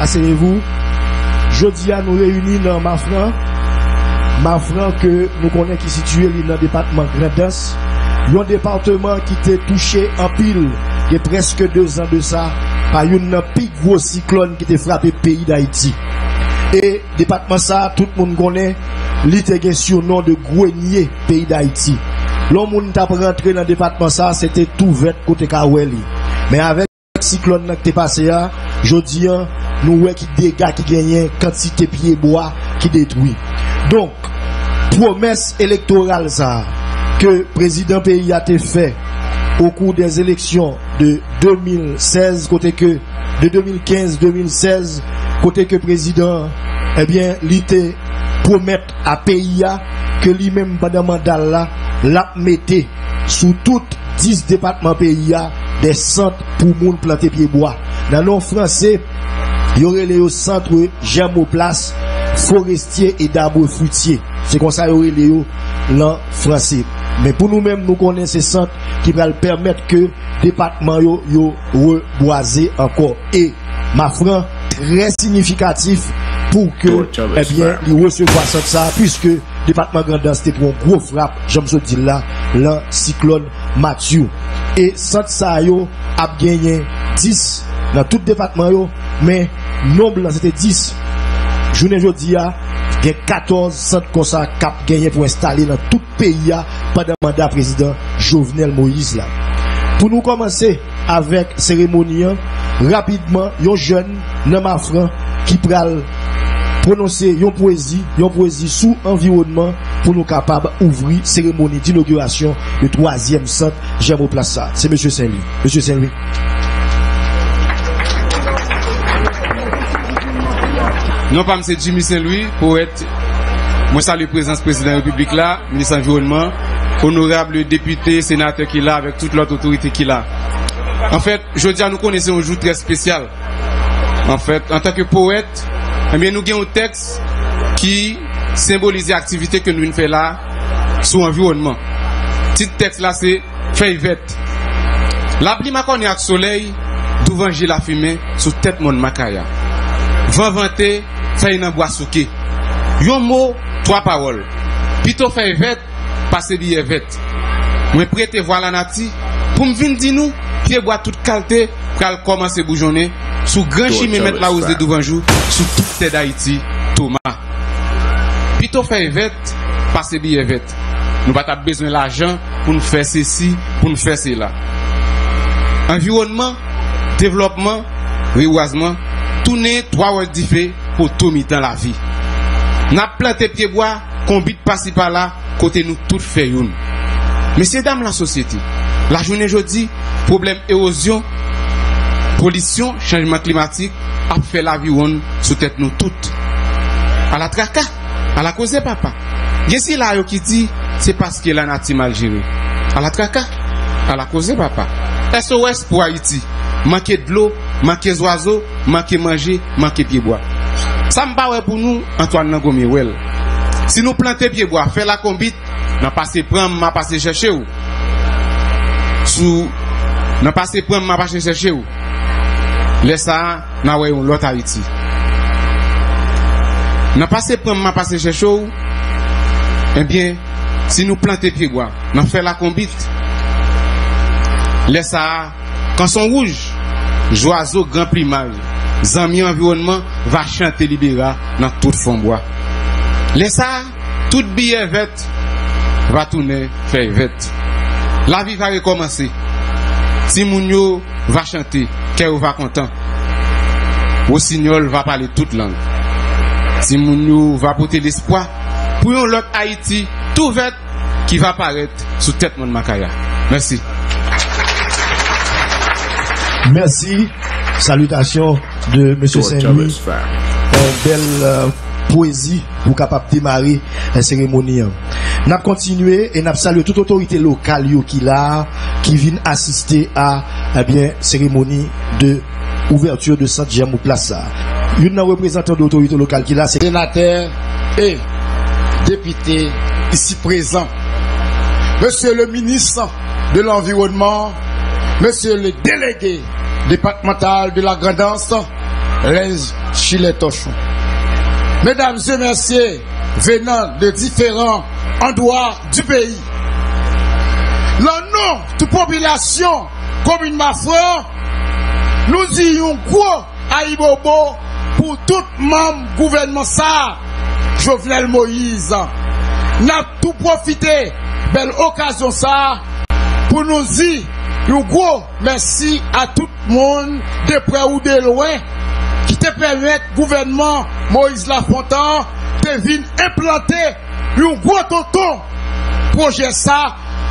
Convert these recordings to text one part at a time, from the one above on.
Asseyez-vous. Jeudi à nous réunir dans Mafran. Mafran que nous connaissons qui est situé dans le département Grandens. Un département qui était touché en pile il y a presque deux ans de ça par une pique gros cyclone qui était frappé le pays d'Haïti. Et département ça, tout le monde connaît, il sur nom de Grenier, pays d'Haïti. L'homme qui a rentré dans le département ça, c'était tout vert côté Kaweli. Mais avec le cyclone qui est passé là, je dis, nous voyons qui dégâts qui gagnent, quantité de pieds bois qui détruit. Donc, promesse électorale ça, que le président pays a été fait au cours des élections de 2016, côté que de 2015-2016, côté que président, eh bien, l'ité promet à pays que lui-même pendant mandat là, l'a metté sous toutes 10 départements pays des centres pour moun planter pied bois. Dans le français, il y aurait les centres germoplace, forestier et d'arbres fruitiers. C'est comme ça il y aurait les en français. Mais pour nous-mêmes, nous connaissons ces centres qui vont permettre que le département yo, yo reboiser encore. Et, ma frère, très significatif pour que, eh bien, il recevoir ça, puisque le département Grand Densité pour un gros frappe, j'aime ce dire là, le cyclone Mathieu. Et centre ça yo a gagné 10 dans tout département mais nombre c'était 10. Journée aujourd'hui, il y a 14 centres comme ça cap gagné pour installer dans tout pays pendant le mandat président Jovenel Moïse là. Pour nous commencer avec cérémonie, rapidement, un jeune Namafran qui pral prononcer une poésie, poésie sous environnement pour nous capables d'ouvrir cérémonie d'inauguration du troisième centre place ça. C'est Monsieur Saint-Louis. Monsieur Saint-Louis. Non pas M. Jimmy Saint-Louis, poète. Moi salue présence président de la République ministre de l'Environnement, honorable député, sénateur qui là, avec toute l'autre autorité qui là. En fait, je dis à nous connaissons un jour très spécial. En fait, en tant que poète, eh bien, nous avons un texte qui symbolise l'activité que nous faisons là sur l'environnement. Ce texte là, c'est feuille verte. La pluie m'a connu avec soleil, devant la fumée, sous tête mon makaya. Vent vanté, fay nan boasouke. Yon mou, 3 parol. Pito fay vet, pase biye vet. Mwen prete vwa la nati, pou m vin di nou, piye boa tout kalte, kal komanse boujone, sou gran chime met la ouz de douvanjou, sou tout te da iti, Toma. Pito fay vet, pase biye vet. Nou bat ap bezwen la jan pou nou fè se si, pou nou fè se la. Environnement, développement, rewazman, toune 3 wèl di fè, potomi dan la vi. Nap plante pyeboa, konbit pasi pa la, kote nou tout fe yon. Mesye dam la sosyete, la jounen jodi, problem erosyon, polisyon, chanjman klimatik, ap fe la vi yon sou tet nou tout. A la traka, a la koze papa. Gesi la yo ki di, se paske la nati maljere. A la traka, a la koze papa. SOS pou Haiti, manke dlo, manke zwazo, manke manje, manke pyeboa. Sa mba wè pou nou, Antoine nan gomi wèl. Si nou plante pieboa, fè la kombit, nan pase pram, ma pase chèche ou. Sou, nan pase pram, ma pase chèche ou. Lè sa, nan wè yon lot Haiti. Nan pase pram, ma pase chèche ou, eh enbyen, si nou plante pieboa, nan fè la kombit, lè sa, kan son rouj, jwa zo gran primaj. zanmi environnement va chante libera nan tout fonboa. Le sa, tout biye vet, va toune fey vet. La vi va rekomansi. Ti moun yo va chante, kè ou va kontan. Ou sinyol va pale tout lang. Ti moun yo va pote l'espoi, pou yon lot Haiti, tout vet, ki va paret sou tèt moun makaya. Mersi. Mersi. Salutations de M. Saint-Louis. Une belle euh, poésie pour capable démarrer la cérémonie. Nous avons continué et nous avons salué toute autorité locale qui là, qui vient assister à la bien, cérémonie de ouverture de Saint-Jean ou Plaza. Une représentant d'autorité locale qui là, c'est sénateur et député ici présent. Monsieur le ministre de l'Environnement, Monsieur le délégué départemental de la Grandance, les Chiletochons. Mesdames et messieurs, venant de différents endroits du pays, le nom de population commune Mafra, nous disons quoi à Ibobo pour tout membre gouvernement ça, Jovenel Moïse? N'a tout profité, belle occasion ça, pour nous dire Yon gwo mersi a tout moun de pre ou de loin ki te permette gouvernement Moïse Lafontan te vin implante yon gwo tonton proje sa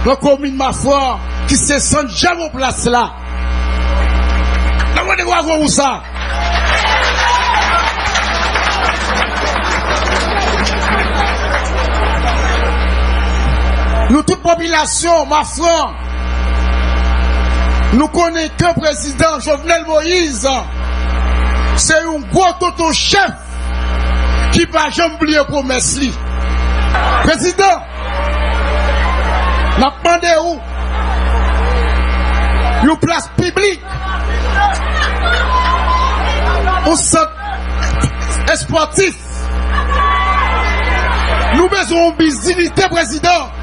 nan komine Mafran ki se san jam ou plas la. Nan wane wavon ou sa? Nou tout popilasyon Mafran Nou konen ke prezident Jovenel Moïse Se yon gwo toto chef Ki pa jom blye promes li. Prezident Nap mande ou Yon plas publik Ou sot Esportif Nou bezon bizinite prezident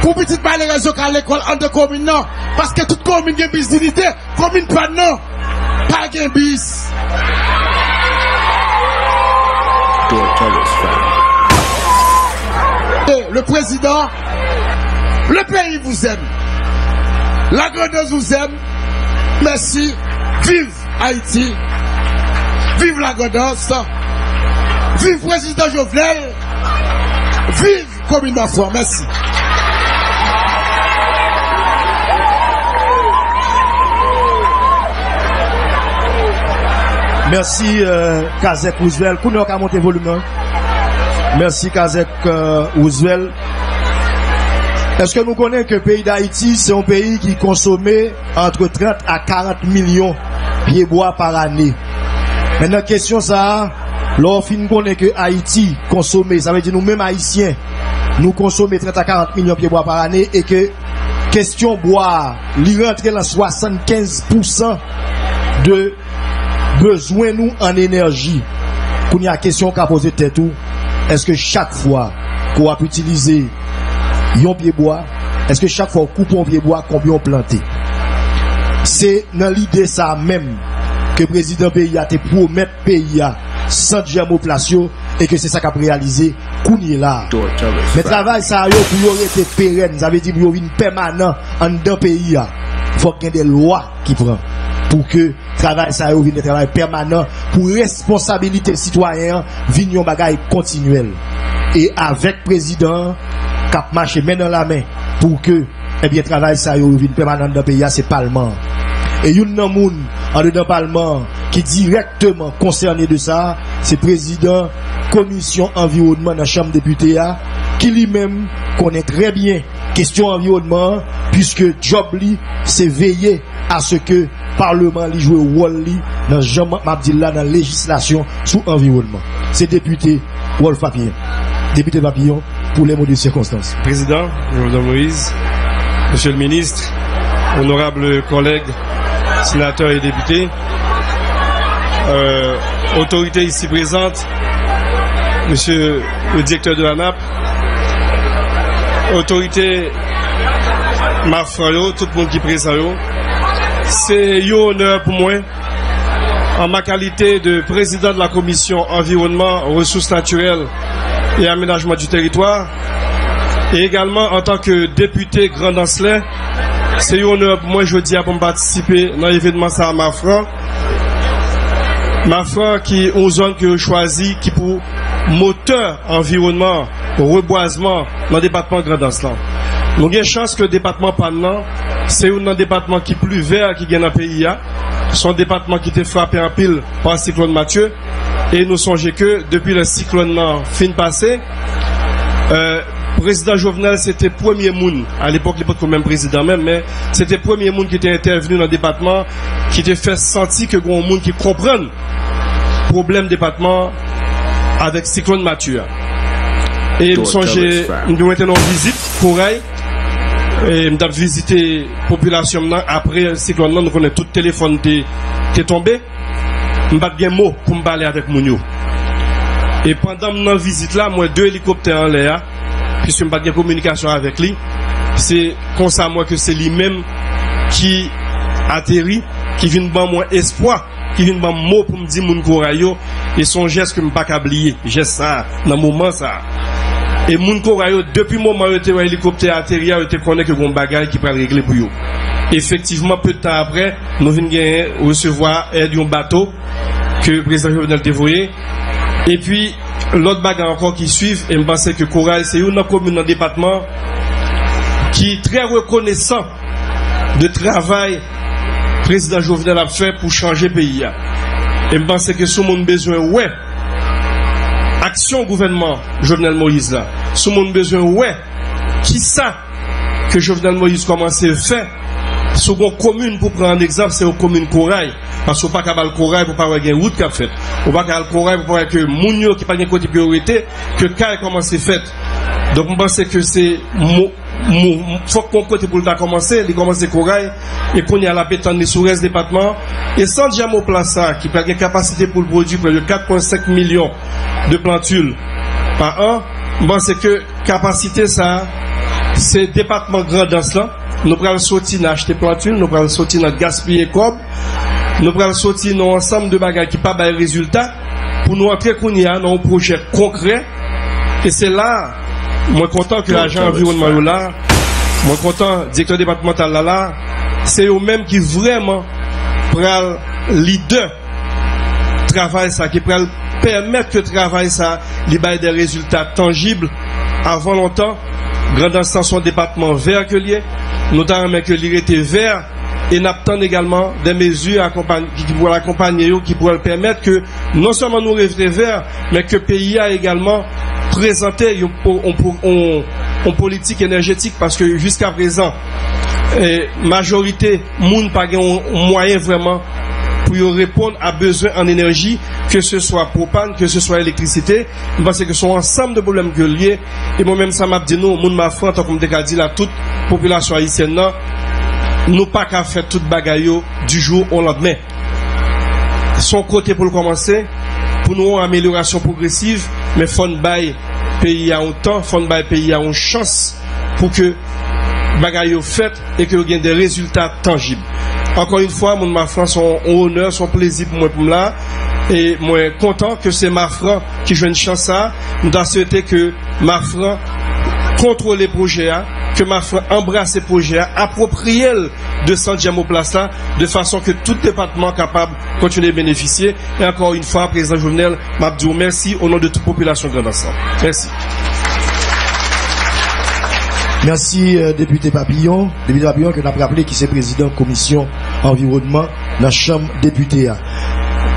Pour petite pas les réseaux qu'à l'école en deux communes, Parce que toute commune a une. Commune pas non. Pas de bis. Le président, le pays vous aime. La grenade vous aime. Merci. Vive Haïti. Vive la Grenade. Vive président Jovenel. Vive Commune d'Enfants. Merci. Merci euh, Kazek Roosevelt. Volume. Merci Kazek euh. Est-ce que nous connaissons que le pays d'Haïti, c'est un pays qui consommait entre 30 à 40 millions de pieds bois par année? Maintenant, question ça, lorsqu'on connaît que Haïti consommait, ça veut dire nous-mêmes Haïtiens, nous consommons 30 à 40 millions de pieds bois par année et que question bois, il rentre dans 75% de besoin nous en énergie. Pour y a question qu'a posé tête est-ce que chaque fois qu'on a utiliser un pied bois, est-ce que chaque fois qu'on coupe un pied bois, combien on planté? C'est dans l'idée ça même que le président pays a te promettre pays a sans germoplasio et que c'est ça qu'a réalisé Kouni là. Mais travail ça yo pour rester pérenne, ça veut dire pour permanent en dans pays a. Faut qu'il y ait des lois qui prend pour que travail ça yo vienne travail permanent pour responsabilité citoyen vigne un bagage continuel. Et avec président cap marcher main dans la main pour que eh bien travail ça vienne permanent dans le pays c'est parlement. Et une nan moun en dedans parlement qui directement concerné de ça, c'est président commission environnement dans la chambre députée qui lui-même connaît très bien question environnement puisque job li c'est veiller à ce que parlement li joue rôle li dans Jean dans législation sous environnement. C'est député Wolf Papillon. Député Papillon pour les mots de circonstance. Président, Jovenel Moïse, Monsieur le ministre, honorables collègues, sénateurs et députés, euh, autorités ici présentes, Monsieur le directeur de la NAP, autorité Marfrayo, tout le monde qui est présent. C'est un honneur pour moi, en ma qualité de président de la commission environnement, ressources naturelles et aménagement du territoire, et également en tant que député Grand Ancelet, c'est un honneur pour moi jeudi à participer dans l'événement ça à Mafra. Mafra qui est une zone que je choisis qui pour moteur environnement, reboisement dans le département Grand Ancelet. Nous avons chance que le département Pannan, c'est un département qui est plus vert qui gagne dans le pays. Son département qui était frappé en pile par le cyclone Mathieu. Et nous songeons que depuis le cyclone fin passé, euh, président Jovenel, c'était premier monde. À l'époque, il n'était pas même président même, mais c'était premier monde qui était intervenu dans le département, qui était fait sentir que grand monde qui comprenne le problème département avec cyclone Mathieu. Et nous songeons, nous avons en visite pour elle. mdap vizite populasyon nan apre siklon nan nou konen tout telefon te, te tombe mbat gen mou pou mbale avek moun yo e pandan mnan vizite la mwen de helikopter an le a pis mbat gen komunikasyon avek li se konsa mwen ke se li men ki ateri ki vin ban mwen espoi ki vin ban mou pou mdi moun koray yo e son jes ke mba kabliye jes sa nan mouman sa Et mon courage, depuis le moment où était hélicoptère atterri, il était connaît que mon bagage qui peut régler pour eux. Effectivement, peu de temps après, nous venons recevoir aide d'un bateau que le président Jovenel dévoyé. Et puis, l'autre bagage encore qui suit, et je pense que Corail, c'est une commune dans le département qui est très reconnaissant de travail que le président Jovenel a fait pour changer le pays. Et je pense que ce monde besoin, ouais, action gouvernement Jovenel Moïse là, ce monde besoin, ouais, qui ça que Jovenel Moïse commence à faire? Seconde commune, pour prendre un exemple, c'est la commune Corail. Parce qu'on pas qu'à le Corail pour pas avoir une route qu'a fait. On pas qu'à le Corail pour voir que Mounio qui pas de côté priorité, que Kai commence à fait. Donc, je pense que c'est, faut qu'on côté pour le commencer, il commence Corail, et qu'on y a la pétanque sur le département. Et sans Diamo Plaza, qui a une capacité pour le produire près de 4,5 millions de plantules par an, je pense que capacité ça, c'est département grand dans cela. Nous prenons sortir acheter plantules, nous prenons sortir notre gaspiller comme, nous prenons sortir dans ensemble de bagages qui pas de résultat pour nous entrer dans un projet concret. Et c'est là, moi content que l'agent environnement là, moi content directeur départemental là là, c'est eux-mêmes qui vraiment prennent leader travail ça, qui prennent permettre que le travail ça, ait des résultats tangibles. Avant longtemps grande extension département vert que lié, notamment que l'IR était vert, et n'attend également des mesures qui pourraient accompagner, qui pourraient permettre que non seulement nous rêver vert, mais que le pays a également prezante yon, yon, yon politik energetik paske jiska prezan eh, majorite moun pa gen yon mwayen vreman pou yon repon a bezwen an enerji ke se swa propan, ke se swa elektrisite mwen se ke son ansam de problem ke liye e mwen menm sa map di nou moun ma fran tan kom dek a di la tout populasyon haisyen nan nou pa ka fet tout bagay yo du jour ou landmen son kote pou l komanse pou nou an ameliorasyon progresiv men fon bay peyi a un tan, fon bay peyi a un chans pou ke bagay yo fet e ke yo gen de rezultat tangib. Ankon yon fwa, moun Mafran son honor, son plezi pou mwen pou mla e mwen kontan ke se Mafran ki jwen chansa, mwen dan souwete ke Mafran kontrole proje a hein, que Mafran embrasse ces projets, hein, approprie de Santiago Plaza, de façon que tout département capable de continuer à bénéficier. Et encore une fois, Président Jovenel, Mabdou, merci au nom de toute population Grand Ensemble. Merci. Merci, euh, député Papillon. Député Papillon, que nous rappelé qui c'est président commission environnement la Chambre députée.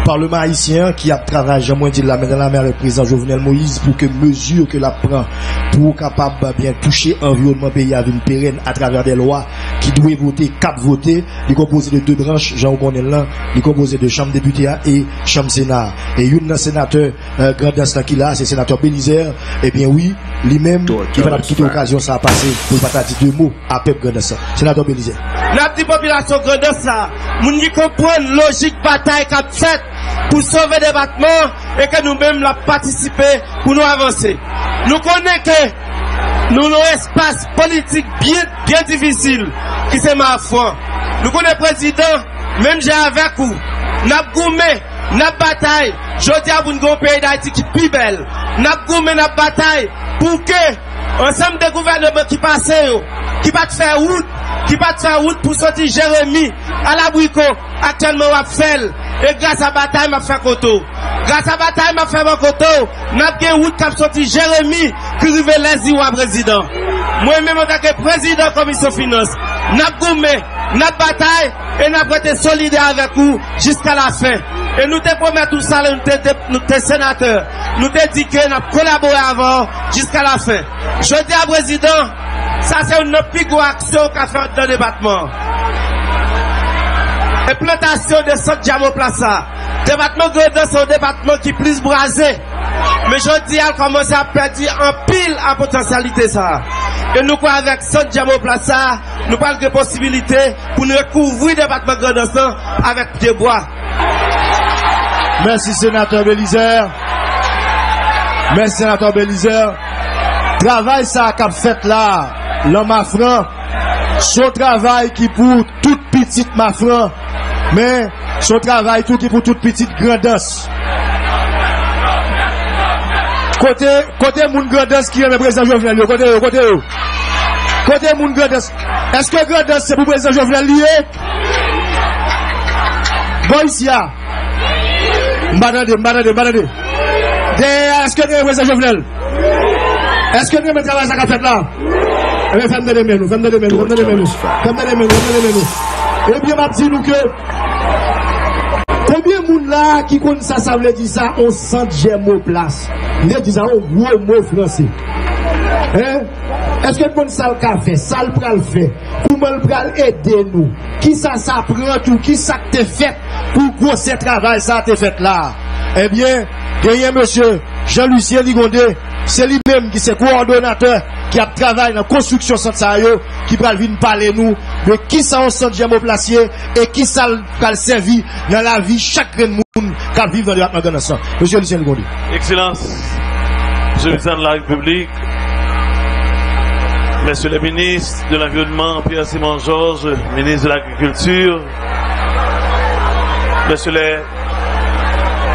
Parlement haïtien qui a travaillé, j'ai moins dit la main dans la main le président Jovenel Moïse pour que mesures que la prend pour capable eh bien toucher environnement pays à une pérenne à travers des lois qui doivent voter, quatre voter, est composé de deux branches, Jean O'Connell là, est composé de chambre députée et chambre sénat. Et une sénateur, euh, grand instant qui là, c'est sénateur Bélisère, Eh bien oui, lui-même, il va toute occasion, ça a passé, pour ne pas dire deux mots à Pep Grandessin. Sénateur Bélisère. La petite population Grandessin, nous comprenons logique bataille cap 7 pou sove debatman e ke nou menm la patisipe pou nou avanse. Nou konen ke nou nou espase politik bien, bien divisil ki se ma afwan. Nou konen prezident, menm jè avèk ou, nap goume, nap batay, jodi aboun goun peyi da iti ki pi bel, nap goume, nap batay, pou ke ansem de gouvernement ki pase yo, qui va faire route, qui faire route pour sortir Jérémy à la brico, actuellement on fait. Et grâce à la bataille, m'a fait koto. Grâce à la bataille, m'a fait mon koto. N'a pas route qui a sorti Jérémy, qui rive les à président. Moi-même, en tant que président de la commission finance, n'a gommé, n'a bataille, et n'a été solidaire avec vous jusqu'à la fin. Et nous te promettons tout ça, nous te sénateurs. Nous te dit que nous collaboré avant jusqu'à la fin. Je dis à président, ça c'est une plus grosse action qu'a fait dans le département plantation de Centre Diamo Plaza. Département Gredin, c'est un département qui est plus brasé. Mais je dis, à commencer à perdre en pile en potentialité ça. Et nous, quoi, avec Centre Diamo Plaza, nous parlons de possibilités pour nous recouvrir le département Gredin avec des bois. Merci sénateur Belizer. Men senator Belizer, travay sa kap fet la, lan mafran, son travay ki pou tout pitit mafran, men son travay tou ki pou tout pitit grandos. Kote, kote moun grandos ki reme prezident Jovenel yo, kote yo, kote yo. Kote moun grandos, eske grandos se pou prezident Jovenel liye? Boy siya. Mbanade, mbanade, mbanade. eske nou remwe se jovenel? Eske nou remwe travay sa ka fet la? Eh Ewe fèm de demen nou, fèm de demen nou, fèm de demen nou, fèm de demen nou, fèm de demen nou. Eh Ebyen map di nou ke, koubyen moun la ki kon sa sa vle di sa, on sant jem mou plas. Le di sa, on wou mou fransi. Eske nou kon sal ka fe, sal pral fe, kouman pral ede nou, ki sa sa prant ou ki sa te fet, pou kou se travay sa te fet la. Ebyen, eh genyen monsye, Jean-Lucien Ligondé, c'est lui-même qui c'est coordonnateur qui a travaillé dans la construction yo, qui pral venir parler nous de qui ça on Gémeaux placier et qui ça pral servir dans la vie chaque monde qui vit dans le département de. Monsieur Lucien Ligondé. Excellence, Monsieur le Président de la République, Messieurs les ministres de l'Environnement, Pierre Simon Georges, ministre de l'Agriculture, Messieurs les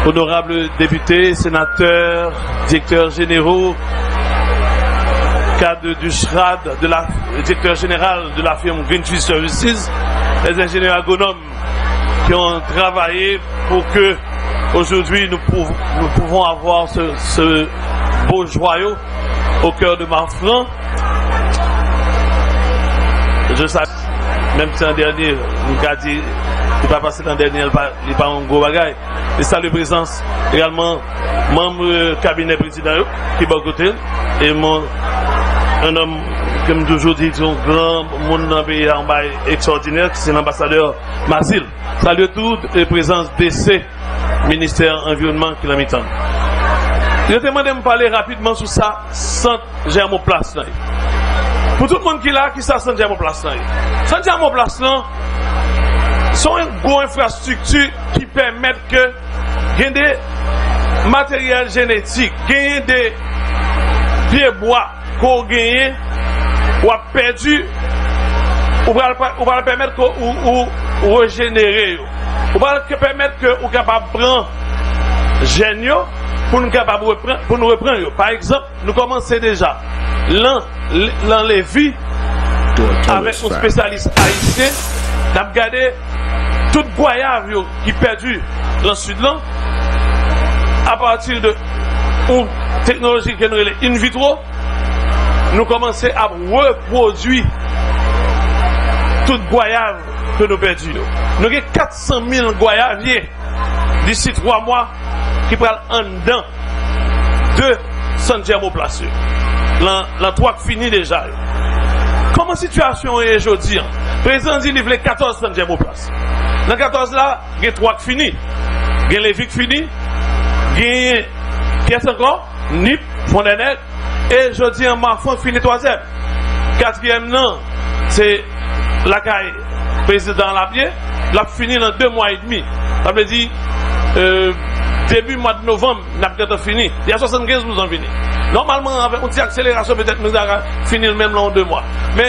honorables députés, sénateurs, directeurs généraux, cadre du SRAD, de la, directeur général de la firme Greenpeace Services, les ingénieurs agronomes qui ont travaillé pour que aujourd'hui nous, pouvons- avoir ce, beau joyau au cœur de Marfran. Je sais, même si en dernier, nous avons dit, il pas passé l'an dernier, il pas un gros bagage. Et ça, le présence également, membre euh, cabinet président qui est côté, et mon, un homme, comme toujours dit, un grand monde dans le pays en extraordinaire, c'est l'ambassadeur Masil. Salut tout, et présence DC, ministère environnement qui l'a mis en. Je te demande de me parler rapidement sur ça, sans germoplace. Pour tout le monde qui est là, qui ça sans germoplace. Sans germoplace, Son yon gwo infrastruktur ki pèmèt ke gen de materyal genetik, gen de pieboa ko genye ou ap perdu ou pral pèmèt ko ou regenere yo. Ou pral pèmèt ke ou kapab pran gen yo pou nou kapab repren, pou nou repren yo. Par exemple, nou komanse deja lan, lan levi avèk ou spesyalist haïsien dap gade tout goyave yo ki perdu lan sud lan, a patir de ou teknoloji genrele in vitro, nou komanse ap reprodwi tout goyave ke nou perdu yo. Nou gen 400.000 goyavye disi 3 mwa ki pral an dan de Santiago Plasio. Lan 3 k fini deja yo. Koman situasyon e jodi an? Président dit qu'il voulait 14 San Germo Place. Dans 14 là, il y a 3 qui. Il y a Lévique fini. Il y a est encore? NIP, Fondenet. Et je dis en Marfan fini troisième. Quatrième non, c'est la caille président Lapier. L'a fini dans deux mois et demi. Ça veut dire, euh, début mois de novembre, n'a peut-être fini. Il y a 75 nous en fini. Normalman, avè, on ti akselerasyon, petèt mè zara finil mèm lan 2 mwa. Mè,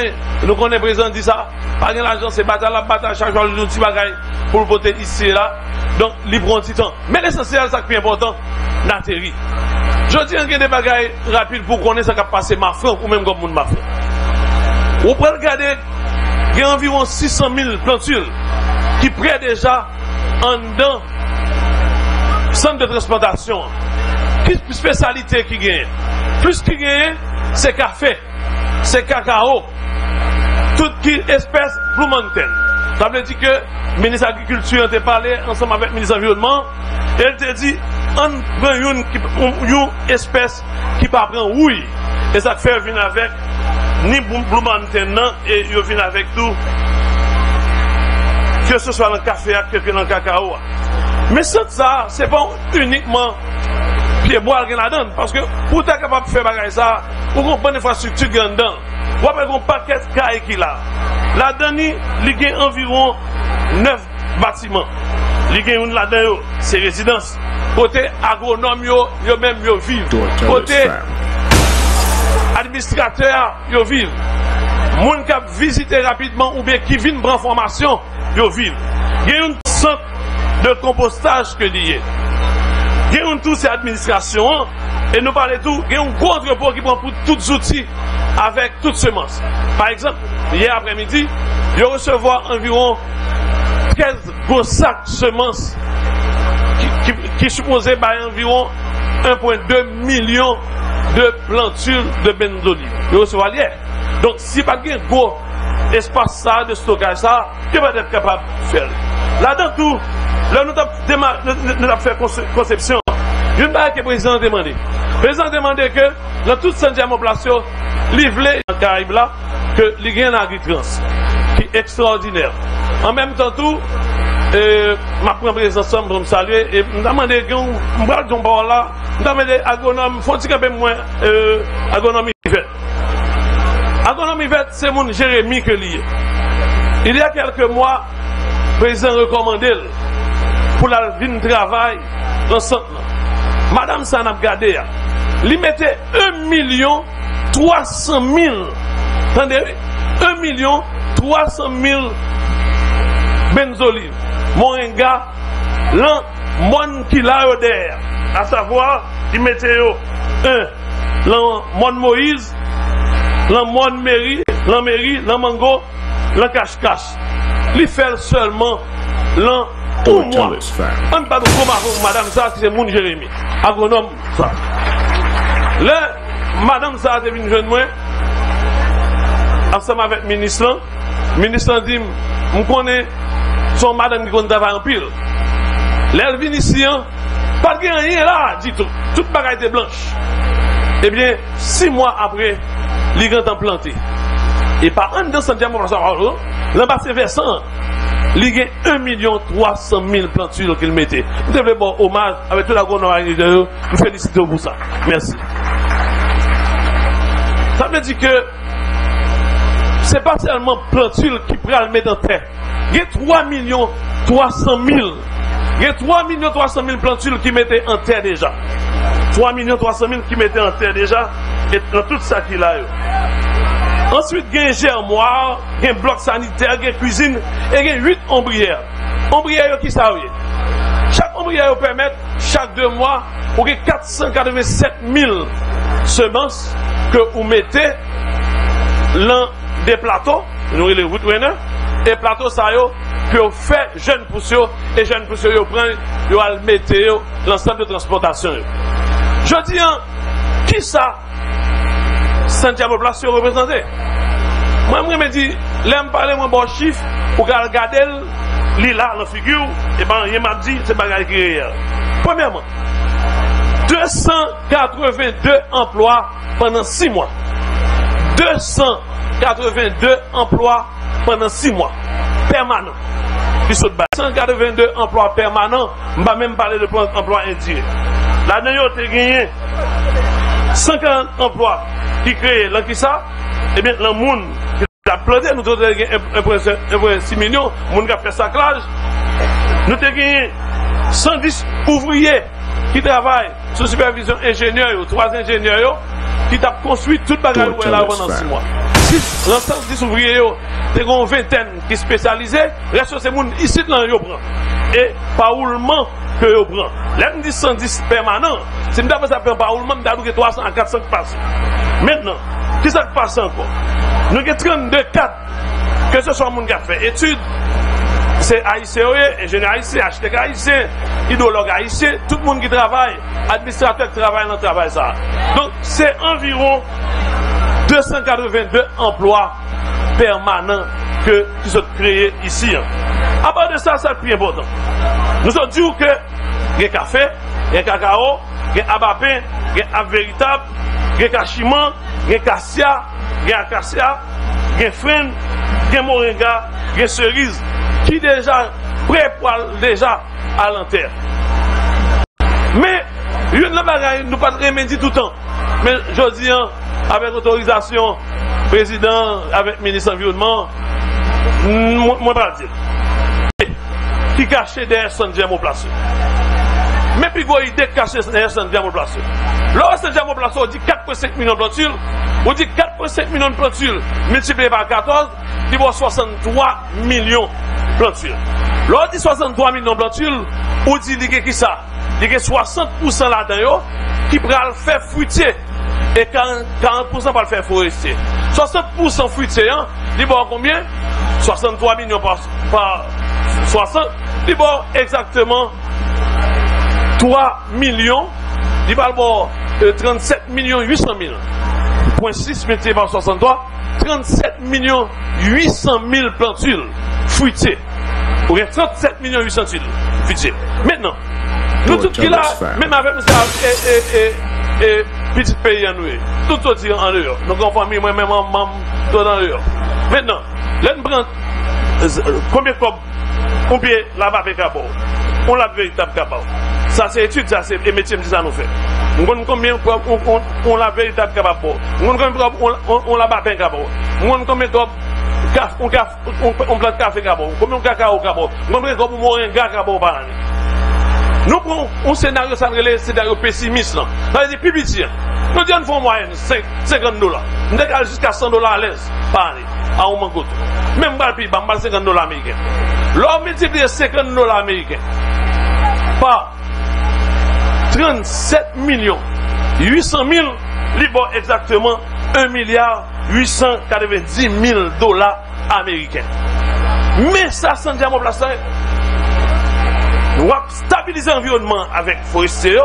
nou konè prezant di sa, pa gen l'ajan se batal la batal, chak jwa loun ti bagay pou l'pote isi la. Donk, li pron ti tan. Mè l'esensyal sak pi important, nateri. Jodi an gen de bagay rapil pou konè sak ap pase ma fran ou mèm gom moun ma fran. Ou pral gade, gen environ 600.000 plantul ki pre deja an dan san de transplantasyon. Ki spesalite ki gen? Plus qui gagne, c'est café, c'est cacao, toute espèce Blue Mountain. Ça veut dire que le ministre de l'Agriculture a parlé ensemble avec le ministre de l'Environnement elle te dit on prend une, une, espèce qui pas prend oui. Et ça fait venir avec ni Blue Mountain et il vient avec tout que ce soit dans le café que dans le cacao. Mais ça, ça c'est pas uniquement piye boal gen la dan Paske pou ta kapap fe bagay sa Ou kon ban infrastruktur gen dan Wap e kon paket ka e ki la La dan ni li gen environ 9 batiman Li gen yon la dan yo Se rezidans Kote agronom yo yo men yo viv Kote administrateur yo viv Moun kap vizite rapidman ou be ki vin bran formasyon yo viv Gen yon sant de kompostaj ke liye Gen yon tou se administrasyon, et nou pale tou, gen yon gwo entrepot ki pran pou tout zouti avek tout semans. Par exemple, yè apre midi, yo recevo environ 13 gwo sak semans ki suppose bay environ 1.2 milyon de plantur de benzoli. Yo recevo alye. Donk si pa gen gwo espas sa, de stokaj sa, ke pa def kapab fel. La dan tou, la nou tap fè konsepsyon, yon ba ke prezident demande. Prezident demande ke, nan tout san diamon plasyon, li vle an karib la, ke li gen nan agritrans, ki ekstraordinèr. An menm tan tou, ma pren prezident som pou m salye, m damande gen, m bral don ba wala, m damande agonom, fon ti kape mwen agonomi. Agronomi vet se moun Jeremie ke liye. Il y a kelke mwa, prezident rekomande l pou la vin travay nan sant nan. Madame san ap gade ya. Li mette 1 milyon 300 mil tande, 1 milyon 300 mil benzoliv. Moun enga lan moun ki la yo der. A savoa, li mette yo 1 lan moun Moïse lan mon Meri, lan Meri, lan Mango, lan Kash Kash. li fèl sèlman lan ou mwa. An pa nou koma roun madame sa ki se moun Jeremie. Agronom sa. Le, madame sa se vin jen mwen ansem avèk ministran ministran di m konè son madame ki konè davay an pil. Le, el vin isi an pat gen yè la, di tout. Tout bagay te blanche. Ebyen, eh 6 mwa apre li gen tan planté. E pa an dan san mwen prasan wajou L'ambassade Versan Li gen 1 milyon 300 mil plantules Ki l mette Mwen te vle bon omaj Ave tout la gounan wajou Mwen felicite ou pou sa Mersi Sa mwen di ke Se pa selman plantules Ki pre al mette an ter Gen 3 milyon 300 mil Gen 3 milyon 300 mil plantules Ki mette an ter deja 3 milyon 300 mil ki mette an ter deja Et nan tout sa ki la yo Ensuite, gen germoire, gen blok sanitaire, gen cuisine, et gen 8 ombrières. Ombrières sa ouye. Chak ombrière permette, chak 2 mois, ou gen 487 000 semences ke ou mette lan de plateau, nou yon le route wene, e plateau sa yo, ke ou fe jen poussio, e jen poussio yo pren, yo al mette yo l'ensemble de transportation. Je di an, ki sa Santiago Blasio reprezentè? Mwen mwen mwen di, lèm pale mwen bon chif, ou gade gade l, li la la figyou, e ban yè mwen di, se bagay kriye. Premèman, 282 emploi pendant 6 mois. 282 emploi pendant 6 mois. Permanent. 282 emploi permanent, mba mèm pale de plan emploi indirè. La nan yo te genyen 50 emplwa ki kreye lan ki sa, ebyen lan moun ki la plante, nou te genyen 1.6 milyon, moun ka fè saklaj, nou te genyen 110 ouvriye ki travay sous supervision ingénieur, trois ingénieurs qui t'a construit toute bagaille où elle a pendant six mois. L'ensemble des ouvriers, t'es une vingtaine qui spécialisés, reste sur ces gens ici dans le prend. Et paoulement que yo prend. Là, me dit 110 permanent. Si me d'après ça prend paoulement, me d'après 300 à 400 passe. Maintenant, qu'est-ce qui se passe encore? Nous avons 32 4 que ce soit mon qui fait études, se AICOE, enjenè AIC, HTK AIC, idolog AIC, tout moun ki travay, administrateur ki travay nan travay sa. Don, se environ 282 emploi permanent ke ki se kreye isi. A part de sa, sa pi important. Nou se di ou ke gen kafe, gen kakao, gen abapen, gen ap veritab, gen kachiman, gen kasya, gen akasya, gen fren, gen moringa, gen seriz, ki deja prepal deja al an ter. Men, yon nan bagay nou pat remendi toutan. Men, jodi an, avek otorizasyon, prezident, avek menis envyonman, mwen pal di. Ki kache der son jem ou plasyon. Mais puis, il idée caché derrière son diamant placé. Lorsque son diamant placé, on dit 4,5 millions de plantules, on dit 4,5 millions de plantules multiplié par 14, il vaut 63 millions de plantules. Lorsqu'on dit 63 millions de plantules, on dit qui ça? Il y a 60% là-dedans qui pourra le faire fruitier et 40%, pour le faire forestier. 60% fruitier, hein, il vaut combien? 63 millions par, par 60, il vaut exactement 3 milyon, di bal bo 37 milyon 800 mil. Point 6 mette par 63, 37 milyon 800 mil plantuil fuitye. Ou gen 37 milyon 800 mil fuitye. Mètenan, nou tout ki la, mèm avèm se av e piti peyi anouye. Tout to di an lè yo. Nou kon fami mwen mèm an mam to dan lè yo. Mètenan, lè n bran koumye kob, koumye la va pe kabo. On la ve itab kabo. Sa se etude, sa se metye mdi sa nou fe. Mwen konmien prop on la veritab kabab bo. Mwen konmien prop on la baten kabab bo. Mwen konmien prop on plat kafe kabab bo. Konmien kakao kabab bo. Mwen konmien prop moringa kabab bo banan. Nou pou on senaryo san rele senaryo pesimis lan. Sa le di pibiti an. Nou di an fon mwayen 50 dola. Mwen dek al jiska 100 dola alèz banan. A ou man koto. Men mbal pi ban mbal 50 dola Ameriken. Lò mwen ti pliye 50 dola Ameriken. Pa. 37 millions. 800 000 livres exactement 1 milliard 890 000 dollars américains. Mais ça, sans dire mon place, on va stabiliser l'environnement avec forestier,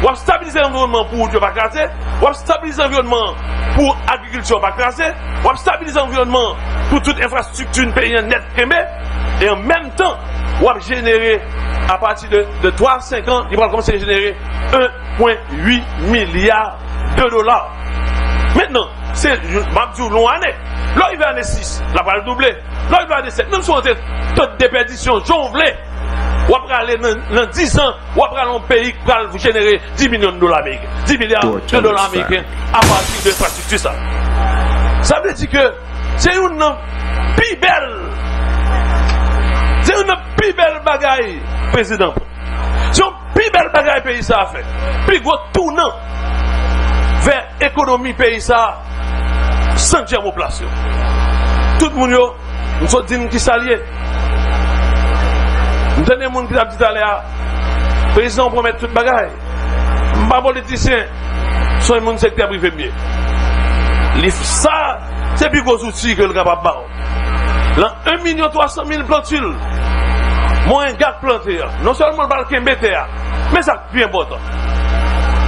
on va stabiliser l'environnement pour ne pas casser, on va stabiliser l'environnement pour l'agriculture pas casser, on va stabiliser l'environnement pour toute infrastructure pays net crémé, et en même temps, va générer à partir de, de 3-5 ans, il va commencer à générer 1,8 milliard de dollars. Maintenant, c'est Mabdou long année. Là, il va année 6, la va le doubler. Là, il va année 7. Même si on a toute déperdition, j'en voulais. On va aller dans 10 ans, on va aller un pays qui va générer 10 millions de dollars américains, 10 milliards de dollars américains à partir de l'infrastructure. Ça. ça veut dire que c'est une plus belle, Se yon nan pi bel bagay prezident pou. Se yon pi bel bagay peyi sa fe. Pi gwo tou nan ver ekonomi peyi sa san diyan mou plasyon. Tout moun yo, mou so din ki salye. Mou tene moun ki tap dit ale a prezident pou met tout bagay. Mba politisyen son moun sekte aprive mye. Lif sa, se pi gwo zouti ke l kapap ba ou. Lan 1.300.000 plantul un gars planté, non seulement le qui mais ça plus important.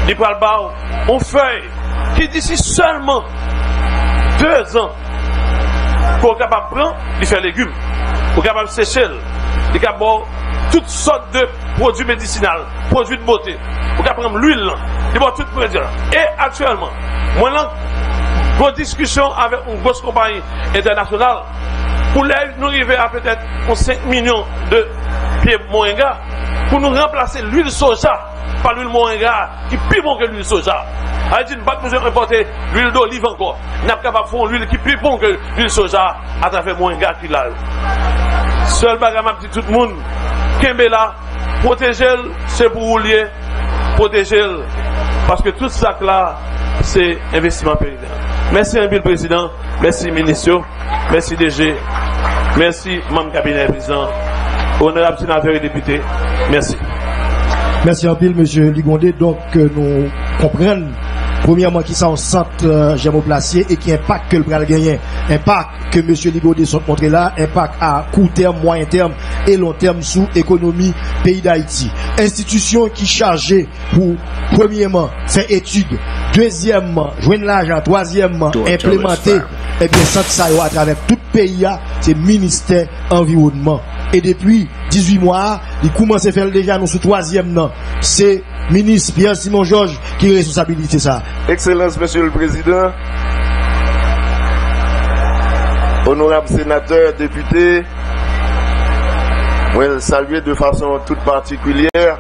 Il parle bas, on feuille. Qui d'ici seulement deux ans, pour capable prendre, il légumes, pour capable sécher, il capable toutes sortes de produits médicinaux, produits de beauté, pour capable prendre l'huile, il va tout produire. Et actuellement, moi là, vos discussions avec une grosse compagnie internationale, pour nous arriver à peut-être 5 millions de pieds moringa, pour nous remplacer l'huile soja par l'huile moringa qui est plus bon que l'huile soja. Elle dit, nous pas besoin importer l'huile d'olive encore. Nous sommes capables de faire l'huile qui est plus bon que l'huile soja à travers moringa qui l'a. Seul bagage m'a dit tout le monde, Kembela, protéger c'est pour vous lier, protéger parce que tout ça là, c'est investissement péridéal. Merci, M. le Président. Merci, ministre. Merci, DG. Merci, membre cabinet président. Honorable sénateur et député. Merci. Merci en pile, M. Ligondé. Donc, euh, nous comprenons Premièrement, qui sont centre euh, Placier et qui impact que le bras gagner. Impact que M. Ligodé sont montré là, impact à court terme, moyen terme et long terme sous économie pays d'Haïti. Institution qui chargée pour, premièrement, faire études, deuxièmement, joindre l'argent, troisièmement, implémenter, et eh bien, centre ça à travers tout pays, c'est ministère environnement. Et depuis 18 mois, il commence à faire déjà nous sous troisième nom. C'est ministre Pierre Simon Georges qui responsabilité ça. Excellence, Monsieur le Président, honorable sénateur, député, je saluer de façon toute particulière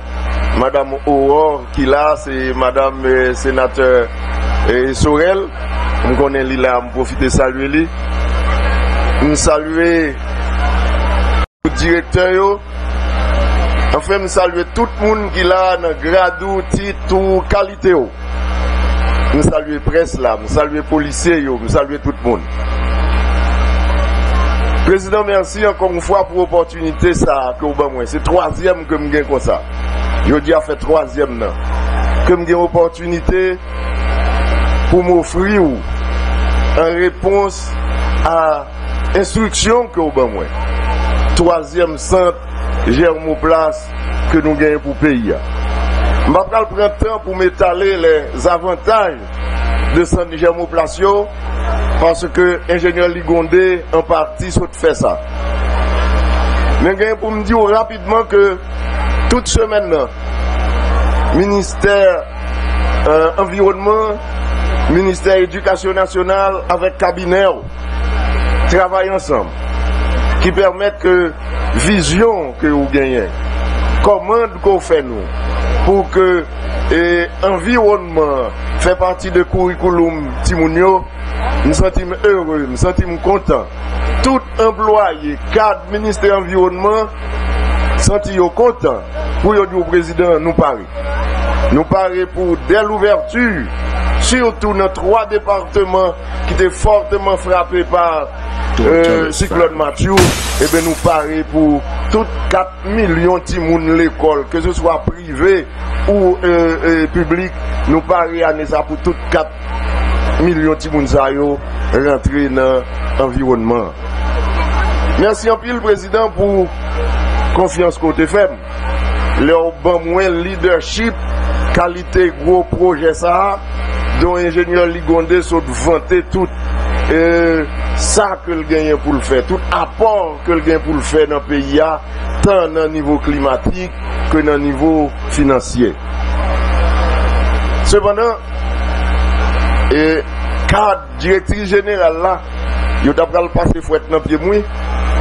Madame Aurore qui là, c'est Madame euh, sénateur euh, Sorel. Je connais Lila, je profite de saluer lui. Je salue le directeur. An fè m salye tout moun ki la nan gradou, titou, kalite yo. M salye pres la, m salye polise yo, m salye tout moun. Prezident, mersi ankon m fwa pou opotunite sa ke ou ban mwen. Se troasyem ke m gen kon sa. Yo di a fè troasyem nan. Ke m gen opotunite pou m ofri ou an repons a instruksyon ke ou ban mwen. Troasyem sant germo plas ke nou genye pou peyi. Mba pral pren tan pou metale les avantaj de san germo plasyon panse ke enjeneur Ligonde an parti sot fè sa. Men genye pou mdi ou rapidman ke tout semen nan minister euh, environnement, minister edukasyon nasyonal avèk kabiner travay ansam. ki permèt ke vizyon ke ou genyen, komand kon fè nou, pou ke e, environman fè parti de kourikouloum timounyo, nou sentim heureux, nou sentim kontan. Tout employe, kad, minister environman, senti yo kontan pou yo di ou prezident nou pare. Nou pare pou del ouverture surtout dans trois départements qui étaient fortement frappés par euh, cyclone Mathieu, eh et bien nous paré pour tout 4 millions de monde l'école, que ce soit privé ou euh, euh, public, nous paré à ça pour tout 4 millions de monde rentrer dans l'environnement. Merci en pile, président, pour confiance côté femme. Leur bon moins leadership, qualité gros projet ça, yon enjenyon ligonde sot vante tout eh, sa ke l genyen pou l fè, tout apor ke l genyen pou l fè nan peyi ya, tan nan nivou klimatik ke nan nivou finansye. Sependan, eh, kad direktri jeneral la, yo tap pral pase fwet nan pye mwi,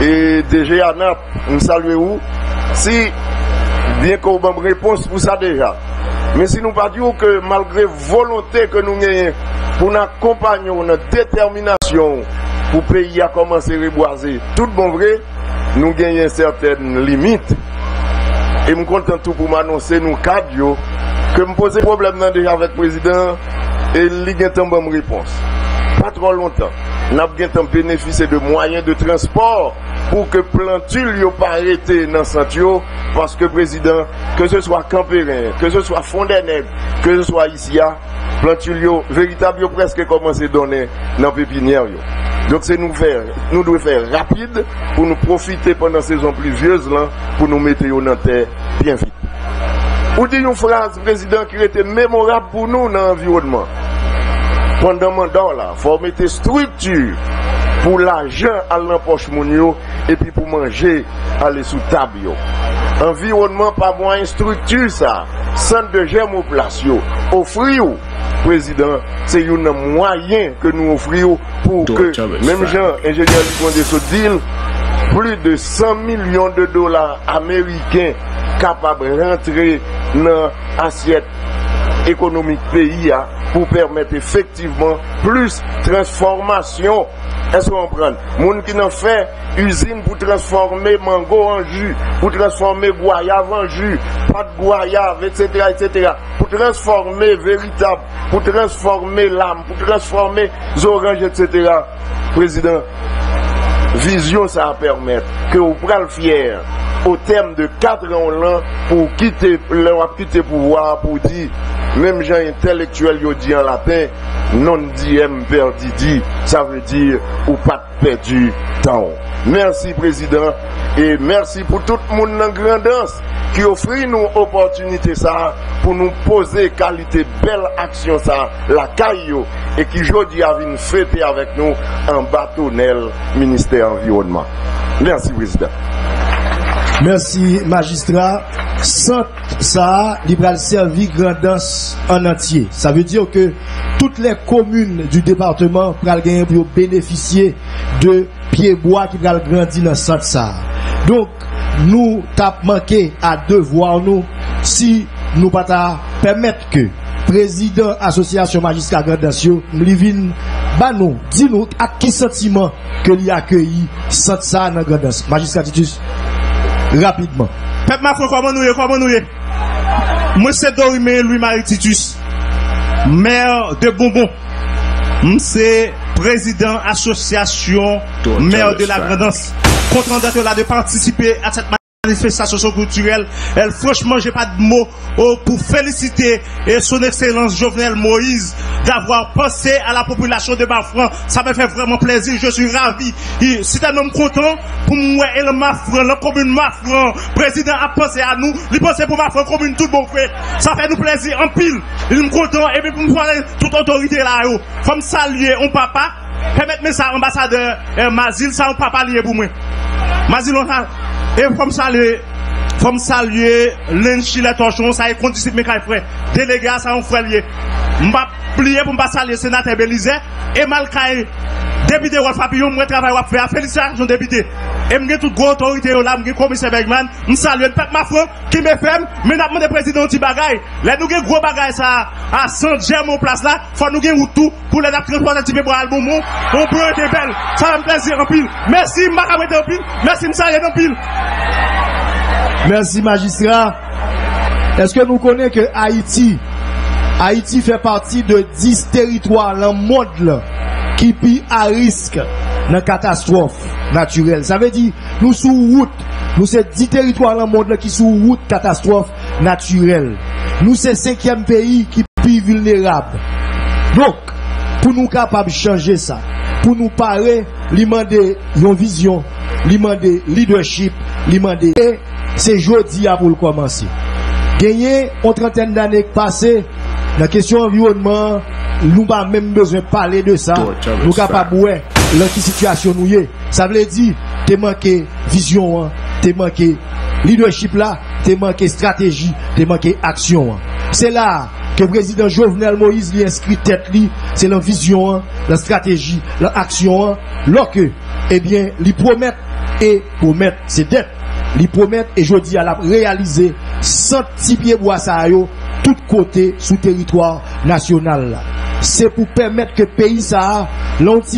e deje anap, msalwe ou, si, bien kon mwen repons pou sa deja, Mais si nous pas dire que malgré volonté que nous avons pour nous accompagner, notre détermination pour le pays à commencer à reboiser, tout bon vrai, nous gagnons certaines limites. Et je suis content tout pour m'annoncer, nous cadre, que me poser problème déjà avec le président et il y a une bonne réponse. pas trop longtemps, nous avons bénéficié de moyens de transport pour que Plantul yo pas arrêté dans Santio, parce que président, que ce soit Campérin, que ce soit Fondeneb, que ce soit ici, Plantul yo véritable presque commencé à donner dans pépinière. Donc c'est nous faire, nous devons faire rapide pour nous profiter pendant la saison pluvieuse là, pour nous mettre en terre bien vite. Ou dit une phrase, président, qui était mémorable pour nous dans l'environnement. Pendan mandan la, fò mette struktur pou l'ajan al nan poch moun yo, epi pou manje ale sou tab yo. Environman pa mwen struktur sa, san de jem ou plas yo. Ofri yo, prezident, se yon nan mwayen ke nou ofri yo pou ke, menm jan, enjenye alikon de sou dil, plus de 100 milyon de dolar Ameriken kapab rentre nan asyet économique pays pour permettre effectivement plus transformation. Est-ce qu'on prend Moun qui n'en fait usine pour transformer mango en jus, pour transformer goyave en jus, pas de goyave, etc., etc., pour transformer véritable, pour transformer l'âme, pour transformer les oranges, etc. Président, vision ça va permettre que vous preniez fier au terme de 4 ans pour quitter leur quitter pouvoir pour dire même gens intellectuels yo dit en latin non diem perdidi ça veut dire ou pas perdu temps. Merci président et merci pour tout le monde qui offre nous opportunité ça pour nous poser qualité belle action ça la caillou et qui aujourd'hui a venu fêter avec nous en bâtonnel ministère environnement. Merci président Merci, magistrat. Sans ça, va servir grandance en entier. Ça veut dire que toutes les communes du département vont bénéficier de pieds bois qui vont grandir dans centre ça. Donc, nous tapons manqué à devoir nous si nous pas permettre que président association magistrat grandation Livin bah nous dis nous à qui sentiment que lui accueilli centre ça dans grandance magistrat Titus rapidement. Pep Mafran, comment nous y est, comment nous y est? Moi, c'est Dorimé Louis-Marie Titus, maire de Bonbon. Moi, c'est président association maire de la Grandance. Content d'être là, de participer à cette manifestation culturelle. Elle, franchement, j'ai pas de mots oh, pour féliciter son excellence Jovenel Moïse d'avoir pensé à la population de Mafran. Ça me fait vraiment plaisir. Je suis ravi. C'est un homme content pour moi et le Mafran, la commune Mafran. Président a pensé à nous. Il pense pour Mafran commune tout bon fait. Ça fait nous plaisir en pile. Il est content et puis pour me parler toute autorité là. yo. Comme saluer on papa. Permettez-moi ça, ambassadeur euh, Mazil, ça on papa lié pour moi. Mazil, on a- E fòm sa le Fom salye, lenchi le tochon, sa e kondisit me kay fre. Delega sa yon fre liye. Mba pliye pou mba salye senate belize, e mal kay debide wap fapi yon mwen travay wap fe, a felisyon debide. E mge tout gwo otorite yo la, mge komise Bergman, msalye, mpek ma fre, ki me fem, men apman de prezident ti bagay. Le nou gen gwo bagay sa, a san jem ou plas la, fwa nou gen woutou, pou le nap transporte ti bebo al bon moun, on bre te bel, sa mplezi anpil. Mersi mbaka wete anpil, mersi msalye anpil. Merci magistrat. Est-ce que nous connaissons que Haïti, Haïti fait partie de 10 territoires dans le monde qui pis à risque dans catastrophe naturelle? Ça veut dire, nous sous route, nous c'est 10 territoires dans le monde qui sous route catastrophe naturelle. Nous c'est cinquième pays qui plus vulnérable. Donc, pour nous capables de changer ça, pour nous parler, lui demander une vision, lui demander leadership, lui demander c'est jeudi à pour le commencer. Gagner une trentaine d'années passées, la question environnement, nous pas même besoin de parler de ça. Nous capables ouais, quelle situation nous est. Ça veut dire, t'es manqué vision, hein, t'es manqué leadership là, t'es manqué stratégie, t'es manqué action. hein. C'est là que le président Jovenel Moïse lui inscrit tête li, c'est la vision, hein, la stratégie, l'action, lorsque, eh bien, lui promettre et promettre ses dettes. Lui promettre et je dis à la réaliser 100 petits pieds bois ça yo, tout côté sous territoire national. C'est pour permettre que pays ça,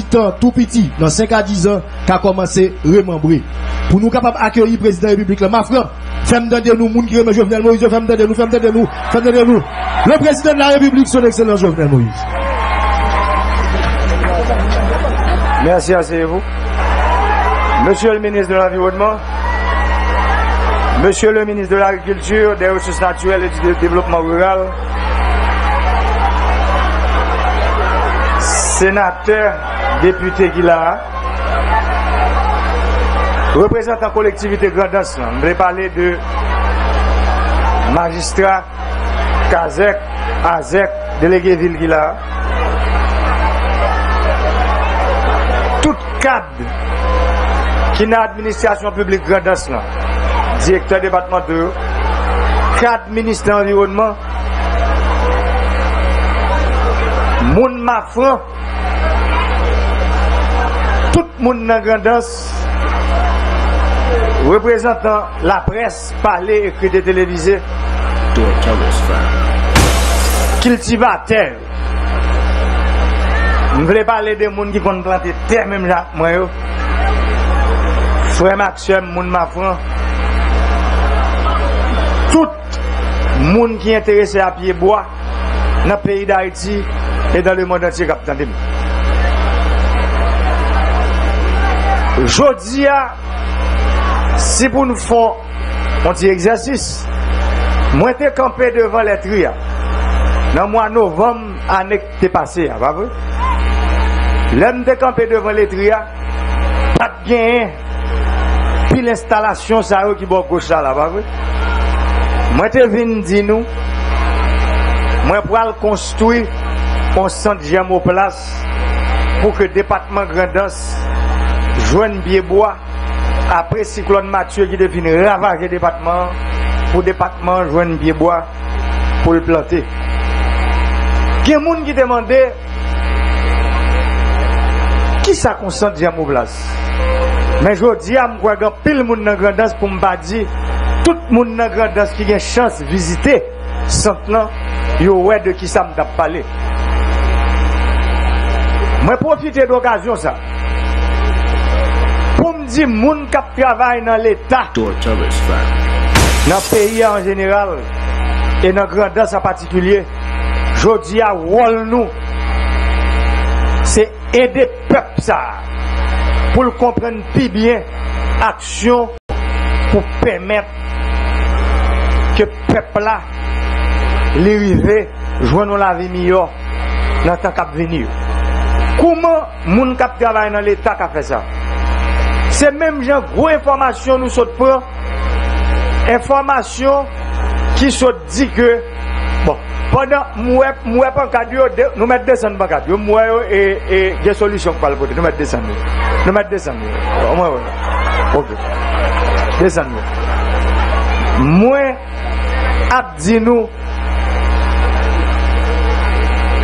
temps tout petit, dans 5 à 10 ans, qu'a commencé remembrer. Pour nous capables d'accueillir le président de la République, ma frère, femme de nous, moun remet Jovenel Moïse, femme de nous, femme de nous, femme de nous. Le président de la République, son excellent Jovenel Moïse. Merci, asseyez-vous. Monsieur le ministre de l'Environnement, Monsieur le ministre de l'Agriculture, des Ressources naturelles et du Développement rural, sénateur, député qu'il a, représentant collectivité Grandance, je vais parler de magistrat, Kazek, Azek, délégué ville qu'il a, tout cadre qui n'a administration publique Grandance, directeur départemental, cadre ministre de l'environnement, moun mafran, tout moun nan Grandance, représentant la presse, parler, écrit de télévisé, cultivateur. Je voulais parler des gens qui vont planter terre même là, moi. Frère Maxime, moun mafran. tout moun ki enterese apye boa nan peyi da Haiti e dan le moun antye kap tande mi. Jodi a, si pou nou fon onti egzasis, mwen te kampe devan letri a. Nan mwa novem anek te pase a, va vre? Lèm te kampe devan letri a, pat genyen, pi l'installasyon sa yo ki bo koucha la, va vre? Mwen te vin di nou, mwen pral konstoui on sant jem o plas pou ke depatman grandans jwen bieboa apre siklon matye ki devine ravaje depatman pou depatman jwen bieboa pou l planté. Gen moun ki demande ki sa konsant jem o plas? Men jodi am kwa gen pil moun nan grandans pou mba di tout moun nan grandas ki gen chans vizite, sant lan, yo wè de ki sa mdap pale. Mwen profite d'okasyon sa. Pou mdi moun kap travay nan l'Etat, nan peyi an general, e nan grandas an patikulye, jodi a wol nou, se ede pep sa, pou l'kompren pi bien, aksyon, pou pèmèp ke pepla li rive jwen nou la vi miyo nan tan kap vini yo. Kouman moun kap travay nan l'Etat ka fe sa? Se menm jen gro informasyon nou sot pran, informasyon ki sot di ke, bon, pandan mwep, mwep an kadyo, de, nou met desen ban kadyo, mwep yo e, e gen solusyon kwa l'pote, nou met desen yo. Nou met desen yo. Mwen, ok, desen yo. Mwen, ap di nou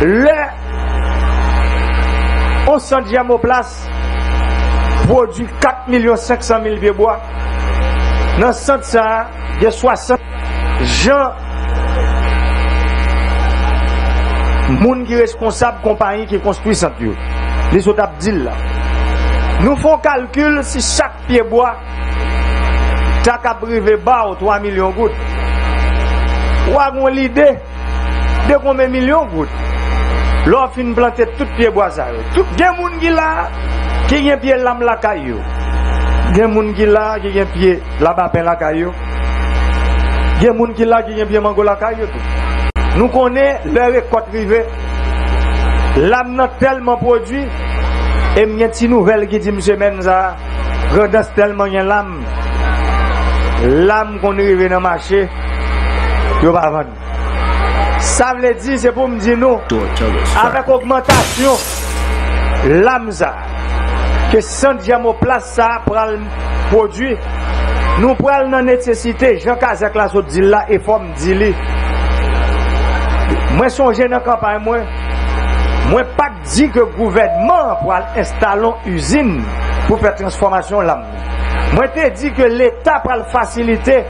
le on san di amoplas produ 4 milyon 500 mil vieboa nan san sa de 60 jan moun ki responsab kompanyi ki konstruy san diyo li sot ap dil la nou fon kalkul si chak pieboa tak ap rive ba ou 3 milyon gout wagon l'idée de combien de millions gouttes. L'on fin planter tout pied boisa. Tout gen moun qui là qui gen pied lam la caillou. Gen moun qui là qui gen pied la bapin la caillou. Gen moun qui là qui gen pied mango la caillou tout. Nous connaissons leur récolte rivée. L'âme n'a tellement produit et une petite nouvelle qui dit monsieur Menza, redasse tellement l'âme. L'âme qu'on arrive dans le marché, yo pa vande. Sa vle di, se pou m di nou, avek augmentasyon lamza, ke san diamo plas sa pral prodwi, nou pral nan netesite, jan kazek la sot di la, e fom di li. Mwen sonje nan kampay mwen, mwen pak di ke gouvedman pral instalon usine pou fe transformasyon lamza. Mwen te di ke l'Etat pral fasilite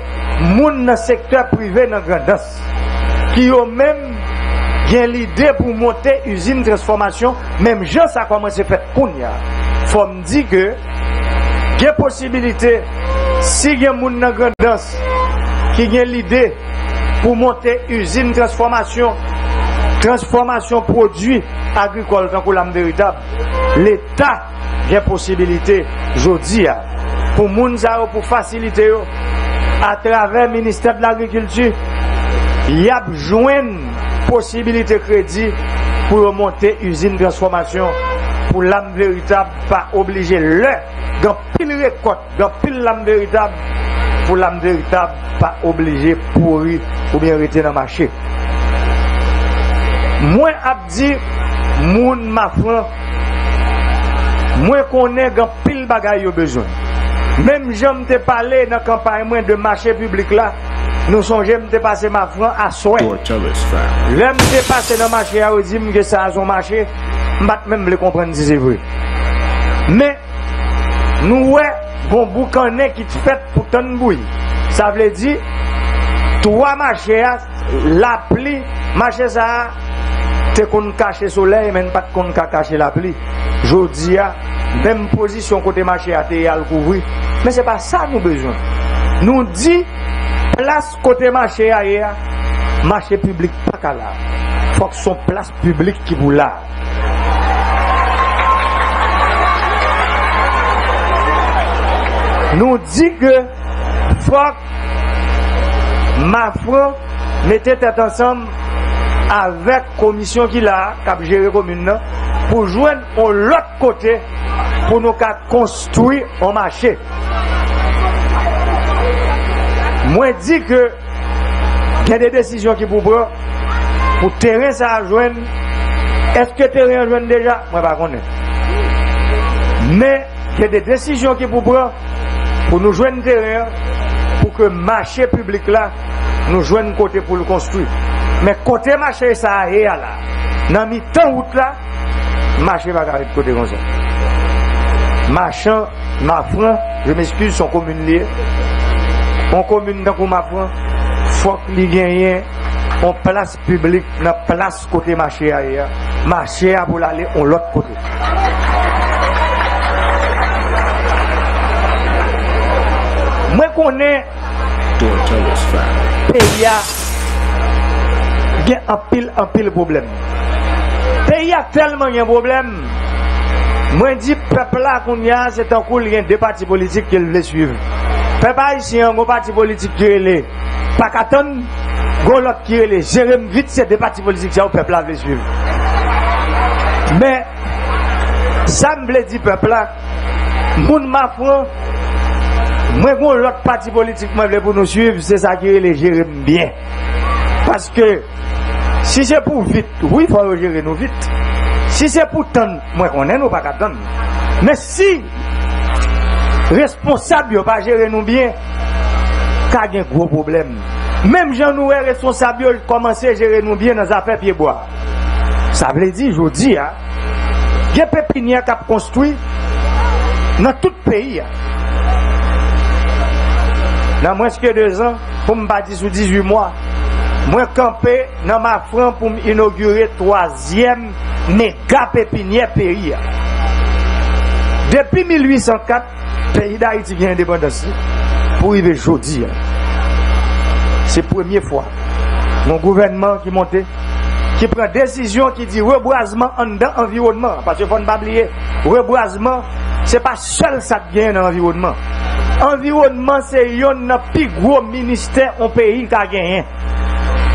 moun nan sektor prive nan grandas. Ki yo men gen l'ide pou monte usine transformasyon, menm jan sa koman se fet koun ya. Fom di ke gen posibilite si gen moun nan grandas ki gen l'ide pou monte usine transformasyon, transformasyon prodwi agrikol kankou lam veritab, l'Etat gen posibilite jodi ya. pou moun sa yo pou fasilite yo a travè Ministèp de l'Agriculture yap jwen posibilite kredi pou remonte usine transformasyon pou l'am veritab pa oblige lè gan pil rekot, gan pil l'am veritab pou l'am veritab pa oblige pouri ou bien rete nan machè mwen ap di moun ma fran mwen konen gan pil bagay yo bezon Mem jom te pale nan kampanye mwen de mache publik la, nou son jom te pase ma fran aswe. Jom te pase nan mache a ou di mge sa a son mache, mbat men mle komprende si se vwe. Men, nou we, bon boukane ki te fet pou ton bouy. Sa vle di, 3 mache a, la pli, mache sa a, te kon kache soley men pat kon ka kache la pli. Jodi a, ah, même position côté marché à terre le couvrir. Mais c'est pas ça nous besoin. Nous dit place côté marché ailleurs, marché public pas qu'à là. Faut que son place publique qui vous là. Nous dit que faut ma foi mettez tête ensemble avec commission qui l'a cap gérer commune pour joindre l'autre côté pour nous construire un marché. Moi, dis que il y a des décisions qui pour prendre pour terrain ça à joindre. Est-ce que terrain joindre déjà? Moi, pas. Mais il y a des décisions qui pour prendre pour nous joindre terrain pour que le marché public là nous joigne côté pour le construire. Mais côté marché ça est là. Dans mi temps route là, marché va garder côté comme ça. Marchand, ma franc, je m'excuse, son commune liée. On commune dans ma il faut qu'il gagne en place publique, dans place côté marché ailleurs. Marché à pour aller en l'autre côté. Moi connais peyi a gen an pil an pil problem. Peyi a telman gen problem, mwen di pepla koun ya, se tan kou li gen de pati politik ke l vle suiv. Pepa isi an go pati politik ki ele, pakaton, go lot ki ele, jerem vit se de pati politik ya ou pepla vle suiv. Men, sa m vle di pepla, moun ma fwa, mwen kon lot pati politik mwen vle pou nou suiv, se sa ki ele jerem bien. Paske, si se pou vit, oui fwa yo jere nou vit. Si se pou tan, mwen konen nou pa ka tan. Men si, responsab yo pa jere nou bien, ka gen gro problem. Mem jan nou e responsab yo komanse jere nou bien nan zafè pieboa. Sa vle di, jodi ya, gen pepinye kap konstoui nan tout peyi ya. Nan mwenske 2 an, pou m bati sou 18 mwa, mwen kampe nan ma fran pou m inaugure 3e mega pepiniè peyi ya. Depi 1804, peyi da iti gen independensi, pou ive jodi ya. Se premye fwa, moun gouvenman ki monte, ki pren desisyon ki di reboazman an dan environman. Pase fon babliye, reboazman, se pa sel sa gen nan environman. Environman se yon nan pi gro minister an peyi ka genyen.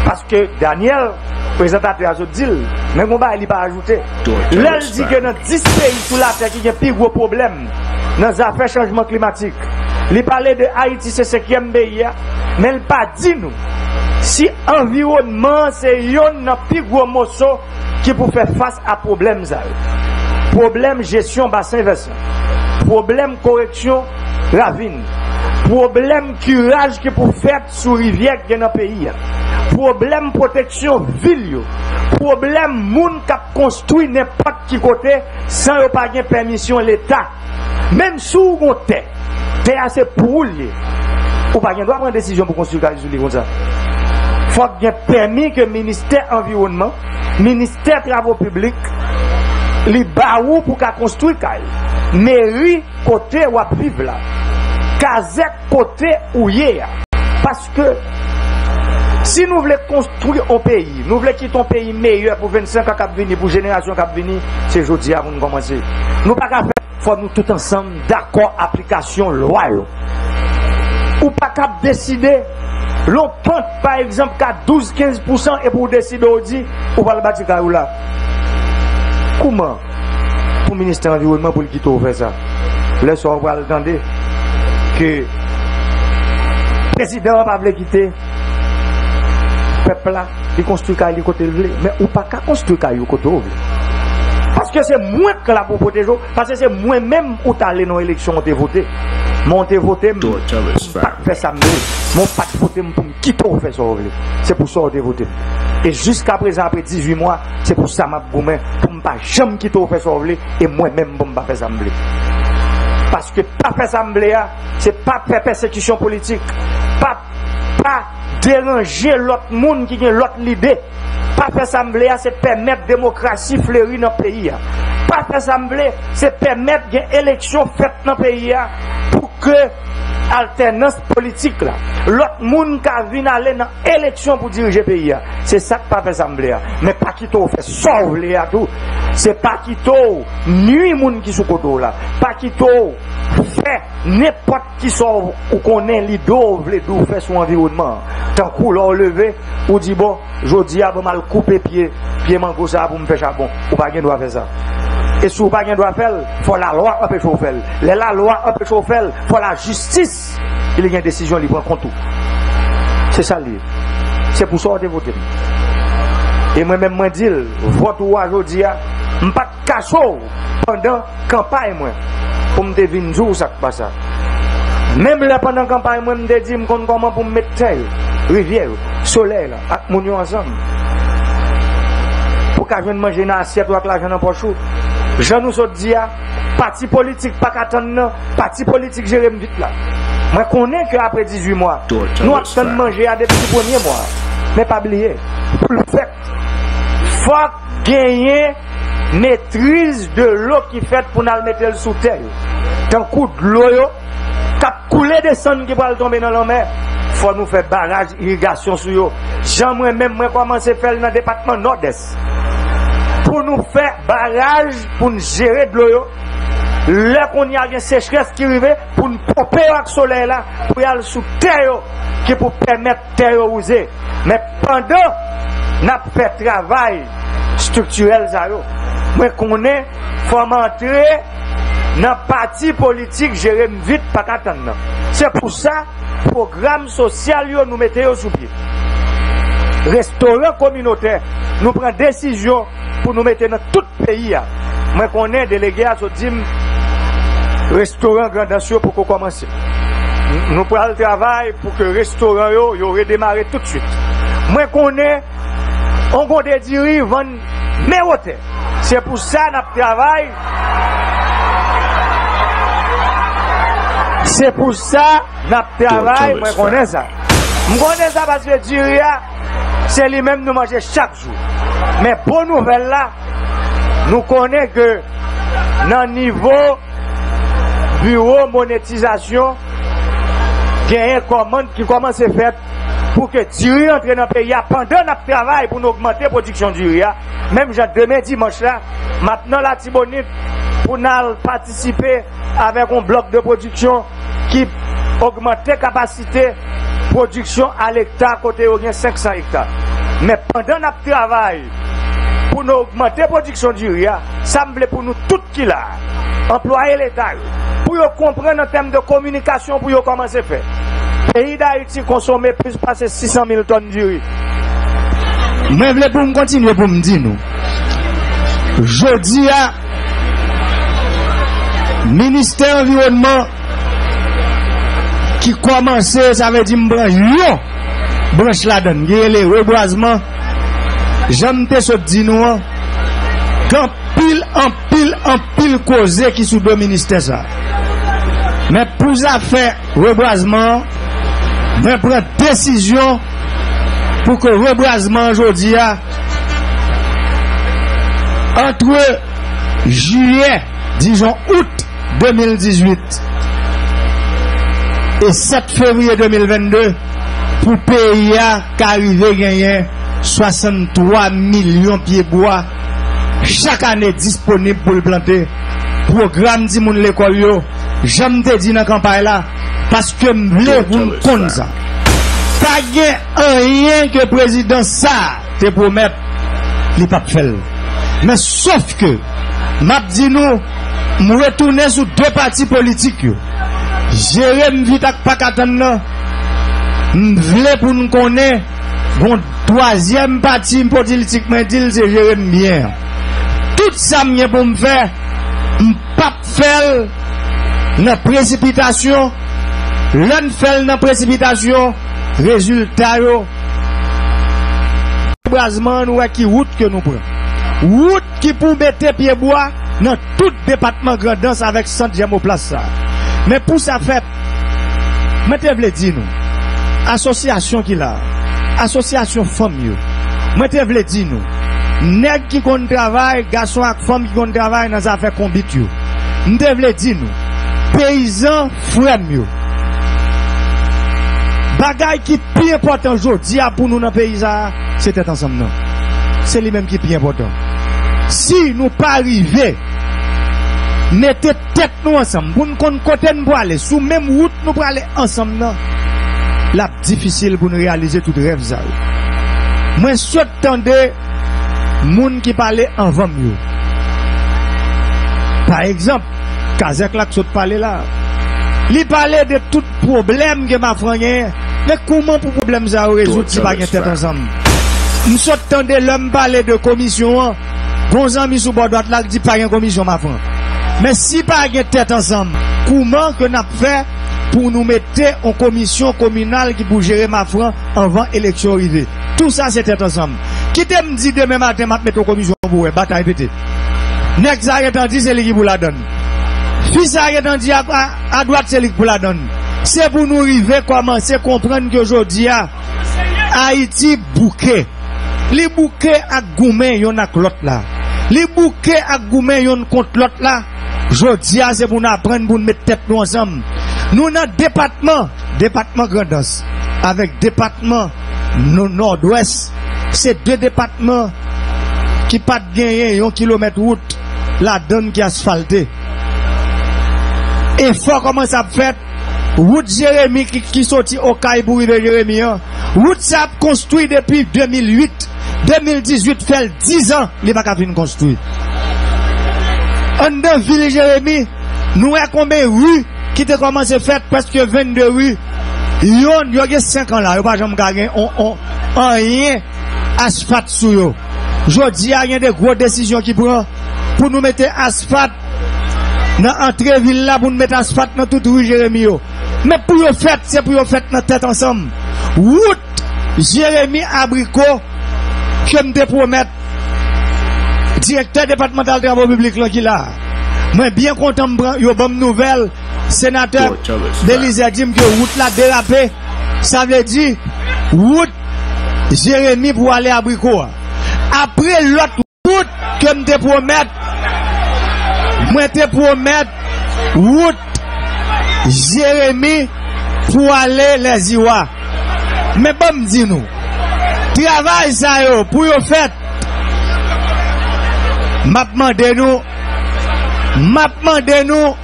Paske Daniel, prezentate a zo dil, men kon ba li pa ajoute. Lel di gen nan 10 peyi sou la te ki gen pi gro problem nan zafè chanjman klimatik. Li pale de Haiti se sekyem beyi ya, men l pa di nou. Si environman se yon nan pi gwo moso ki pou fè fass a problem zal. Problem jesyon basen vesan. Problem koreksyon ravine. Problem kiraj ki pou fet sou rivyek gen an peyi. Problem proteksyon vil yo. Problem moun kap konstoui nepot ki kote san yo pa gen permisyon l'Etat. Mem sou kon te, te ase pou li. Ou pa gen do a pren desisyon pou konstoui kari sou li kon sa. Fok gen permi ke Ministèr Environnement, Ministèr Travaux Publics, li ba ou pou ka konstoui kari. Meri kote wap vive la. Kazek kote ou ye Paske Si nou vle konstruy ou peyi Nou vle kit ou peyi meyye pou 25 an kap vini Pou jenerasyon kap vini Se jodi a moun komanse Nou pa ka fè, Fon nou tout ansam D'akon aplikasyon lwa yo. Ou pa kap deside L'on pante par exemple Ka 12-15% E pou deside ou di Ou pal bati ka ou la Kouman Pou minister environnement pou l'kito ou fè sa Le so wale dande ke prezident pa vle gite pepla li konstruka li kote vle men ou pa ka konstruka yo kote ou vle. Paske se mwen ke la pou potejo paske se mwen menm ou ta le nan eleksyon te vote moun te vote moun pak fe samde moun pak vote moun pou mkito ou fe so ou vle. Se pou so ou te vote e jiska prezan apre 18 mwa se pou sa map goumen pou mpa jem kito ou fe so ou vle e mwen menm pou mpa fe samde Paske pape asamblea, se pape persekisyon politik. Pape pa deranje lot moun ki gen lot libe. Pape asamblea se pemet demokrasi fleri nan peyi ya. Pape asamblea se pemet gen eleksyon fet nan peyi ya pou ke alternance politique là. L'autre monde qui vient aller dans l'élection pour diriger le pays. C'est ça que pas fait assemblée. Mais pas qui fait sauver à tout. C'est pas qui nuit monde qui sous côté là. Pas qui fait n'importe qui sauve ou connaît l'ido les dou fait son environnement. Tant qu'on l'a levé ou dit bon, je dis à mal couper pied, pied mango ça pour me faire charbon. Ou pas gain doit faire ça. E sou pa gen do apel, fò la loa apè chou fèl. Le la loa apè chou fèl, fò la justis. il gen desisyon li pran kontou. Se sa li. Se pou sa wote vote. E mwen men mwen dil, vote ou a jodi ya, mpat kachou pandan kampay mwen. Pou mde vinjou sak pa sa. Mem le pandan kampay mwen mde di mkon koman pou mmet tel, rivyer, soley la, ak moun yo ansam. Pou ka jwen manje nan asyet wak la jwen nan pochou, Jan nou sot diya, parti politik pak atan nan, parti politik jerem dit la. Mwen konen ke apre 18 mwa, nou ap ten manje a depi premier mwa. Men pa bliye, pou l fèk. Fòk genye metriz de lò ki fèt pou nan metel sou tèl. Tan kou d'lò yo, kap koule de san ki pral tombe nan lò mè. Fò nou fè baraj, irrigasyon sou yo. Jan mwen mèm mwen komanse fèl nan depatman Nord-Est. pou nou fè baraj pou nou jere dlo yo. Lè kon y agen sechres ki rive pou nou popè ak sole la pou yal sou teryo ki pou pèmèt teryoize. Mè pandan, nap fè travay strukturel zaro. Mwen konè fomantre nan pati politik jere m vit pakatan nan. Se pou sa, program sosyal yo nou mette yo sou pye. restaurant communautaire, nous prenons décision pour nous mettre dans tout le pays. Moi, connais délégué à Zodim, restaurant Grand pour qu'on commence. Nous prenons le travail pour que le restaurant yo, yo redémarre tout de suite. Moi, connais, on compte dire, vendre mes hôtels. C'est pour ça que nous travaillons. C'est pour ça que nous travaillons, moi, connais ça. Mkone sa paske diriya, se li menm nou manje chak jou. Men pou nouvel la, nou kone ke nan nivou bureau monetizasyon gen yon komand ki koman se fet pou ke diri entre nan peya pandan ap travay pou nou augmente prodiksyon diri ya. Mem jan demen dimanche la, maintenant la tibonit pou nan patisipe avek yon blok de prodiksyon ki augmente kapasite production à l'hectare côté il y a 500 hectares. Mais pendant notre travail pour nous augmenter la production du riz, ça me plaît pour nous tout qui là, employer l'État, pour nous comprendre en termes de communication, pour nous commencer à faire. Le pays d'Haïti consomme plus de 600 000 tonnes de riz. Mwen vle pou m kontinye pou m di nou Jodi a Ministè environnement ki komanse, sa ve di mbran yon, branche la don, yele, reboazman, jante sot di nou an, kan pil, an pil, an pil koze ki sou do minister sa. Men pou zafè reboazman, men pren desisyon pou ke reboazman jodi a, entre juye, dijon out 2018, et 7 février 2022, pour le pays qui arrive à gagner 63 millions de pieds bois chaque année disponible pour le planter. Programme mon l'école j'aime te dire dans la campagne là, parce que m'vle vous compte ça. Pas rien que président ça te promet, il pas faire. Mais sauf que, m'a dit nous, nous retourner sur deux partis politiques. Jere m vitak pa katan nan. M vle pou n konen. Gon toazyem pati m potiltik men til se jere m bien Tout sa m nye pou m fe M pap fel Nan precipitasyon. Len fel nan precipitasyon Rezultat yo Brasman nou wè ki wout ke nou pren. Wout ki pou mette pieboa Nan tout depatman grandans Avèk sant jèm ou plas sa mais pour ça fait mettez vle dire nous association qui là association femme mettez vle dire nous nèg qui kon travail garçon ak femme qui kon travail dans affaire combit yo mettez vle dire nous paysan frère yo Bagay qui plus important aujourd'hui pour nous dans le pays, ça, c'était ensemble. non. C'est lui-même qui est plus important. Si nous pas arriver, mettez tête nous ensemble, pour nous connaître côté nous pour aller, sous même route nous pour aller ensemble. La difficile pour nous réaliser tout rêve ça. Moi, souhaite tendre, moun qui parlait avant mieux. Par exemple, Kazek là qui parler là. Il parlait de tout problème que ma frère Mais comment pour problème ça résoudre si pas tête ensemble? Nous sommes de l'homme parler de commission. Bon ami sous bord droite là dit pas une commission ma frère. Mais si pas tête ensemble, comment que nous fait pour nous mettre en commission communale qui gérer ma frère avant élection arrivée? Tout ça c'est ensemble. Qui te me dit demain matin m'a en commission pour ouais, bataille pété. Ça dit c'est lui qui pour la donne. Fils ça dit à, droite c'est lui qui pour la donne. C'est pour nous arriver commencer comprendre qu'aujourd'hui Haïti bouquet. Les bouquets à Goumen yon ak l'autre là. Les bouquets à Goumen yon contre l'autre là. Jodi c'est pour nous apprendre pour nous mettre tête nous ensemble. Nous dans département, département Grandance. avec département no- nord-ouest, c'est deux départements qui pas de gagner un kilomètre route, la donne qui est asphaltée. Et fort comment ça fait, route Jérémy qui, qui sorti au pour arriver Jérémy, route ça a construit depuis 2008, 2018 fait 10 ans, il pas qu'à fin construit. En dans ville Jérémy, nous avons combien de rues qui ont commencé à faire presque 22 rues? Yon gen 5 ans là, yon pas jamais gagné, rien asphalte sur yo. Jodi a rien de grosses décisions qui prend pour nous mettre asphalte dans l'entrée ville là pour nous mettre asphalte dans toute rue Jérémy yo. Mais pour yo fait, c'est pour yo fait dans tête ensemble. Route Jérémy Abricot que me te promettre directeur départemental travaux publics là qui là. Moi bien content yo bonne nouvelle sénateur Belize dit que route là dérapé. Ça veut dire route Jérémy pour aller à Brico. Après l'autre route que me te promettre moi te promettre route Jérémy pour aller les Iwa. Mais bon dis nous travail ça yo pour yo fait m'a demandé nous m'a demandé nous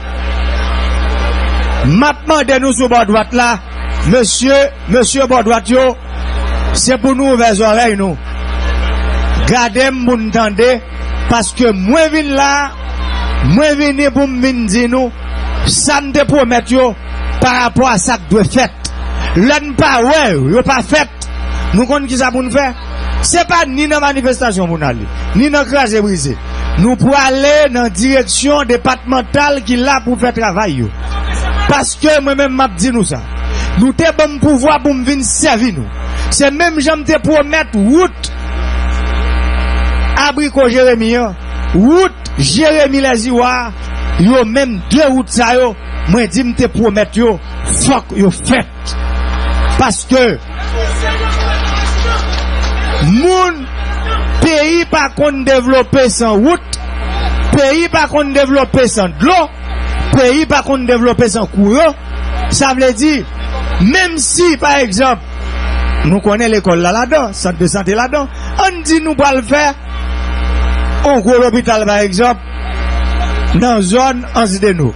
m'a demandé nous sur bord droite là monsieur monsieur bord droite yo. C'est pour nous ouvrir les oreilles nous gardez moun tande parce que moi vin vini pour me dire nous ça me te promet yo par rapport ça que doit fait l'un pas ouais yo pas fait nous connaissons qui ça pour nous faire. C'est pas ni dans manifestation pour nous aller ni dans crase brisé Nou pou ale nan direksyon departemental ki la pou fè travay yo. Paske mwen men map di nou sa. Nou te bon pouvoi pou m vin servi nou. Se menm jan te promet wout abriko Jeremia, wout Jeremia la ziwa, yo menm de wout sa yo, mwen di m te promet yo, fok yo fèt. Paske moun pays pas qu'on développer sans route. Pays pas qu'on développer sans de l'eau pays pas qu'on développer sans courant. Ça veut dire même si par exemple nous connaissons l'école là là-dedans centre de santé là-dedans on dit nous pas le faire. On gros l'hôpital par exemple dans zone en de nous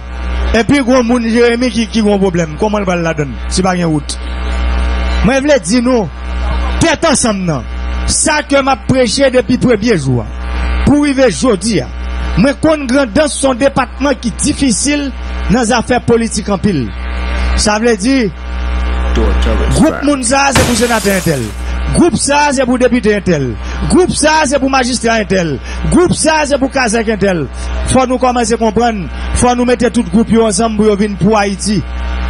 et puis gros moun Jérémy qui qui gros problème comment il va la donner si pas une route. Moi je voulais dire nous tête ensemble non ça que m'a prêché depuis premier jour. Pour arriver aujourd'hui qu'on grand dans son département qui est difficile dans les affaires politiques en pile. Ça veut dire groupe moun ça c'est pour sénateur intel. Groupe ça c'est pour député intel. Groupe ça c'est pour magistrat intel. Groupe ça c'est pour kazak intel. Faut nous commencer à comprendre. Faut nous mettre tout groupe ensemble pour venir pour Haïti.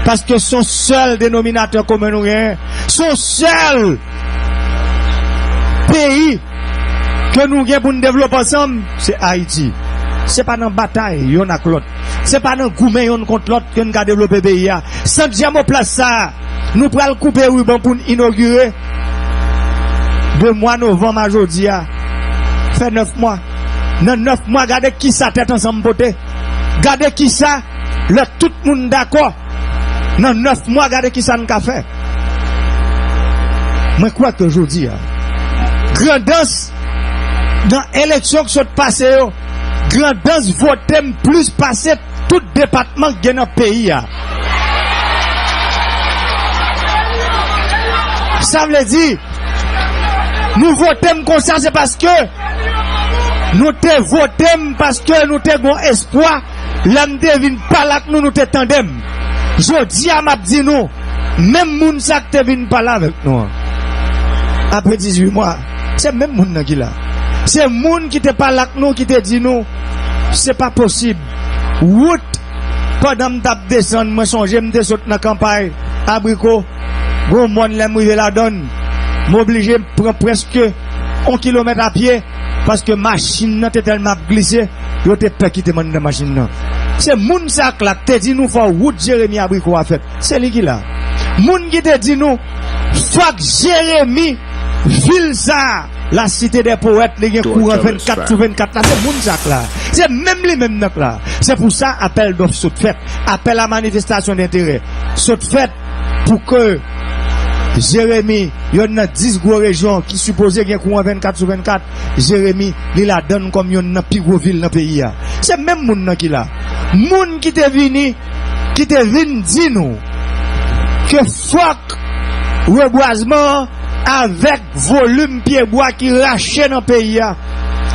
Parce que son seul dénominateur commun son seul pays que nous avons pour nous développer ensemble, c'est Haïti. C'est pas dans bataille, yon a l'autre. C'est pas dans gourmet yon contre l'autre que nous avons développé le pays. Sans jamais place ça, nous prenons couper ruban pour inaugurer. De mois novembre aujourd'hui, fait neuf mois. Dans neuf mois, regardez qui ça tête ensemble poté. Regardez qui ça, le tout le monde d'accord. Dans neuf mois, regardez qui ça nous a fait. Moi, quoi que aujourd'hui, grandans nan eleksyon ki sot pase yo, grandans votem plus pase tout depatman gen nan peyi ya. Sa vle di, nou votem konsan se paske, nou te votem paske nou te gon espoi, lamde vin palak nou nou te tendem. Jodi a map di nou, menm moun sak te vin palak vek nou. Apre 18 mwa, c'est même moun nan qui là. C'est moun qui te parle avec nous qui te dit nous, c'est pas possible. Route, pendant que je descendre, moi songe, je saute dans la campagne, abricot, bon monde rive la donne, m'oblige prendre presque un kilomètre à pied, parce que machine nan te tellement glissé, yo te pas quitter mon de machine nan. C'est moun ça là, te dit nous faut route Jérémy abricot a fait. C'est lui qui là. Moun qui te dit nous, faut Jérémy, ville ça, la cité des poètes, les gens courant 24 sur 24 là, c'est moun ça là. C'est même les mêmes là. C'est pour ça, appel d'offre saute fait, appel à manifestation d'intérêt, saute fait pour que Jérémy, yon nan 10 gros régions qui supposé gen courant 24 sur 24. Jérémy, li la donne comme yon nan pi gros ville dans pays ya. C'est même moun qui là. Moun qui te vini, qui te vini di nous que fuck reboisement avec volume pied bois qui raché dans pays ya.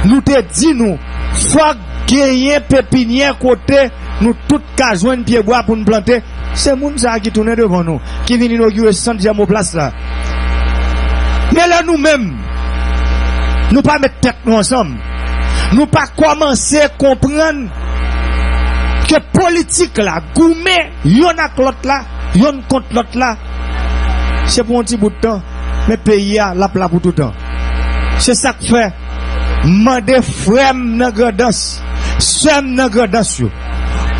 Nous te dit nous, fuck gagner pépinière côté nous tout ka joindre pied bois pour nous planter. C'est moun ça qui tourne devant nous, qui vient inaugurer centre diamo place là. Mais là nous-mêmes, nous pas mettre tête nous ensemble. Nous pas commencer à comprendre que politique là, gourmet, yon ak l'autre là, yon contre l'autre là, c'est pour un petit bout de temps, mais pays a la plat pour tout le temps. C'est ça que fait, mande frère nan grandance, sem nan grandance.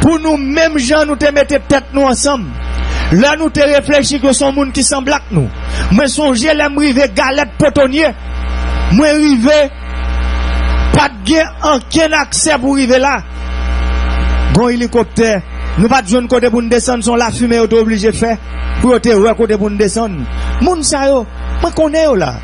Pour nous mêmes gens nous te mettre tête nous ensemble. Là nous te réfléchi que son monde qui semble avec nous. Moi songe l'aime rive galette potonnier. Moi rive pas de gain aucun accès pour arriver là. Bon hélicoptère, nous pas de côté pour nous descendre, sont la fumée auto obligé de faire pour te ouais côté pour nous descendre. Moun sa yo, moi connais yo là.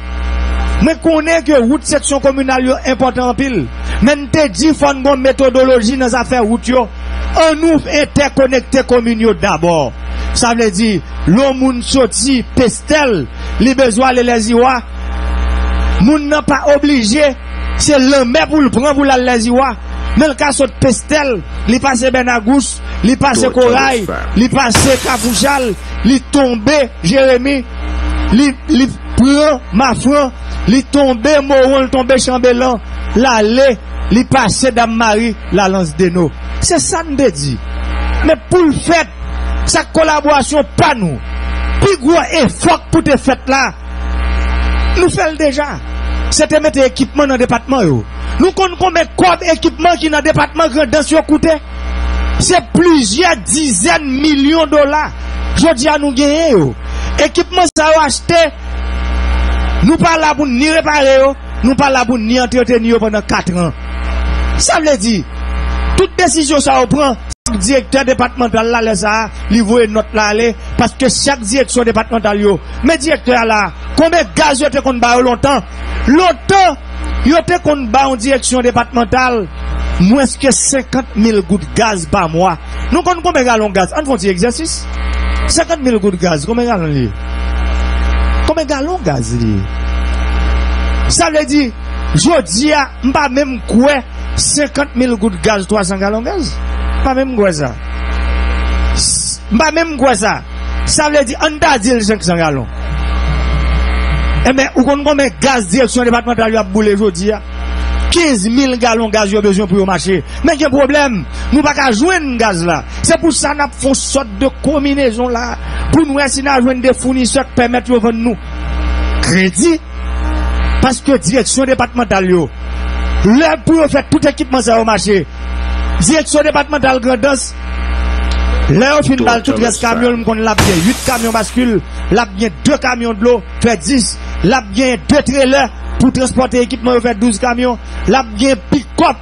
Moi connais que route section communale yo important en pile. Mais te dit faut une bonne méthodologie dans affaires route yo. On nous interconnecter commune yo d'abord. Ça veut dire l'homme moun sorti pestel, li besoin les les iwa. Moun n'a pas obligé, c'est l'homme pour le prendre pour la les iwa. Mais le cas saute pestel, li passe Benagous, li passe Corail, li passe Kapouchal, li tombe Jérémy, li, li pran, ma fran, li tombe moron, li tombe chanbelan, la le, li pase dam mari, la lans deno. Se san de di. Me pou l fèt, sa kolaborasyon pa nou. Pi gwa e fok pou te fèt la, nou fèl deja. Se te mette ekipman nan depatman yo. Nou kon kon met kob ekipman ki nan depatman grandans yo koute. Se plizye dizen milyon dola. Jodi an nou genye yo. Ekipman sa yo achete Nous pas là pour ni réparer, nous pas là pour ni entretenir pendant 4 ans. Ça veut dire, toute décision ça prend, chaque directeur départemental là, les ça, livrer notre là, aller, parce que chaque direction départementale, yo, mais directeur là, combien de gaz yo te qu'on ba longtemps? Longtemps, yo te qu'on ba en direction départementale, moins que 50 000 gouttes de gaz par mois. Nous comptons combien de gallons de gaz? On fait un exercice? 50 000 gouttes de gaz, combien de gallons Kome galon gaz li? Sa vle di, jodi ya mpa menm kwe 50.000 gout gaz, 300 galon gaz? Mpa menm kwe sa. Mpa menm kwe sa. Sa vle di, an da di l 500 galon. Eh e men, ou kon kon men gaz direksyon debatman ta li ap boule jodi ya? 15 000 gallons de gaz, il besoin pour marcher. Mais il y a un problème? Nous pas qu'à joindre gaz là. C'est pour ça que nous faisons sorte de combinaison là. Pour nous essayer de joindre des fournisseurs qui permettent de vendre nous crédit? Parce que direction départementale, là pour faire tout équipement ça au marché. Direction départementale grandance. Là, au final, tout reste camion, on l'a bien 8 camions bascule, l'a bien 2 camions de l'eau, fait 10, l'a bien 2 trailers pour transporter équipement, fait 12 camions, l'a pick-up,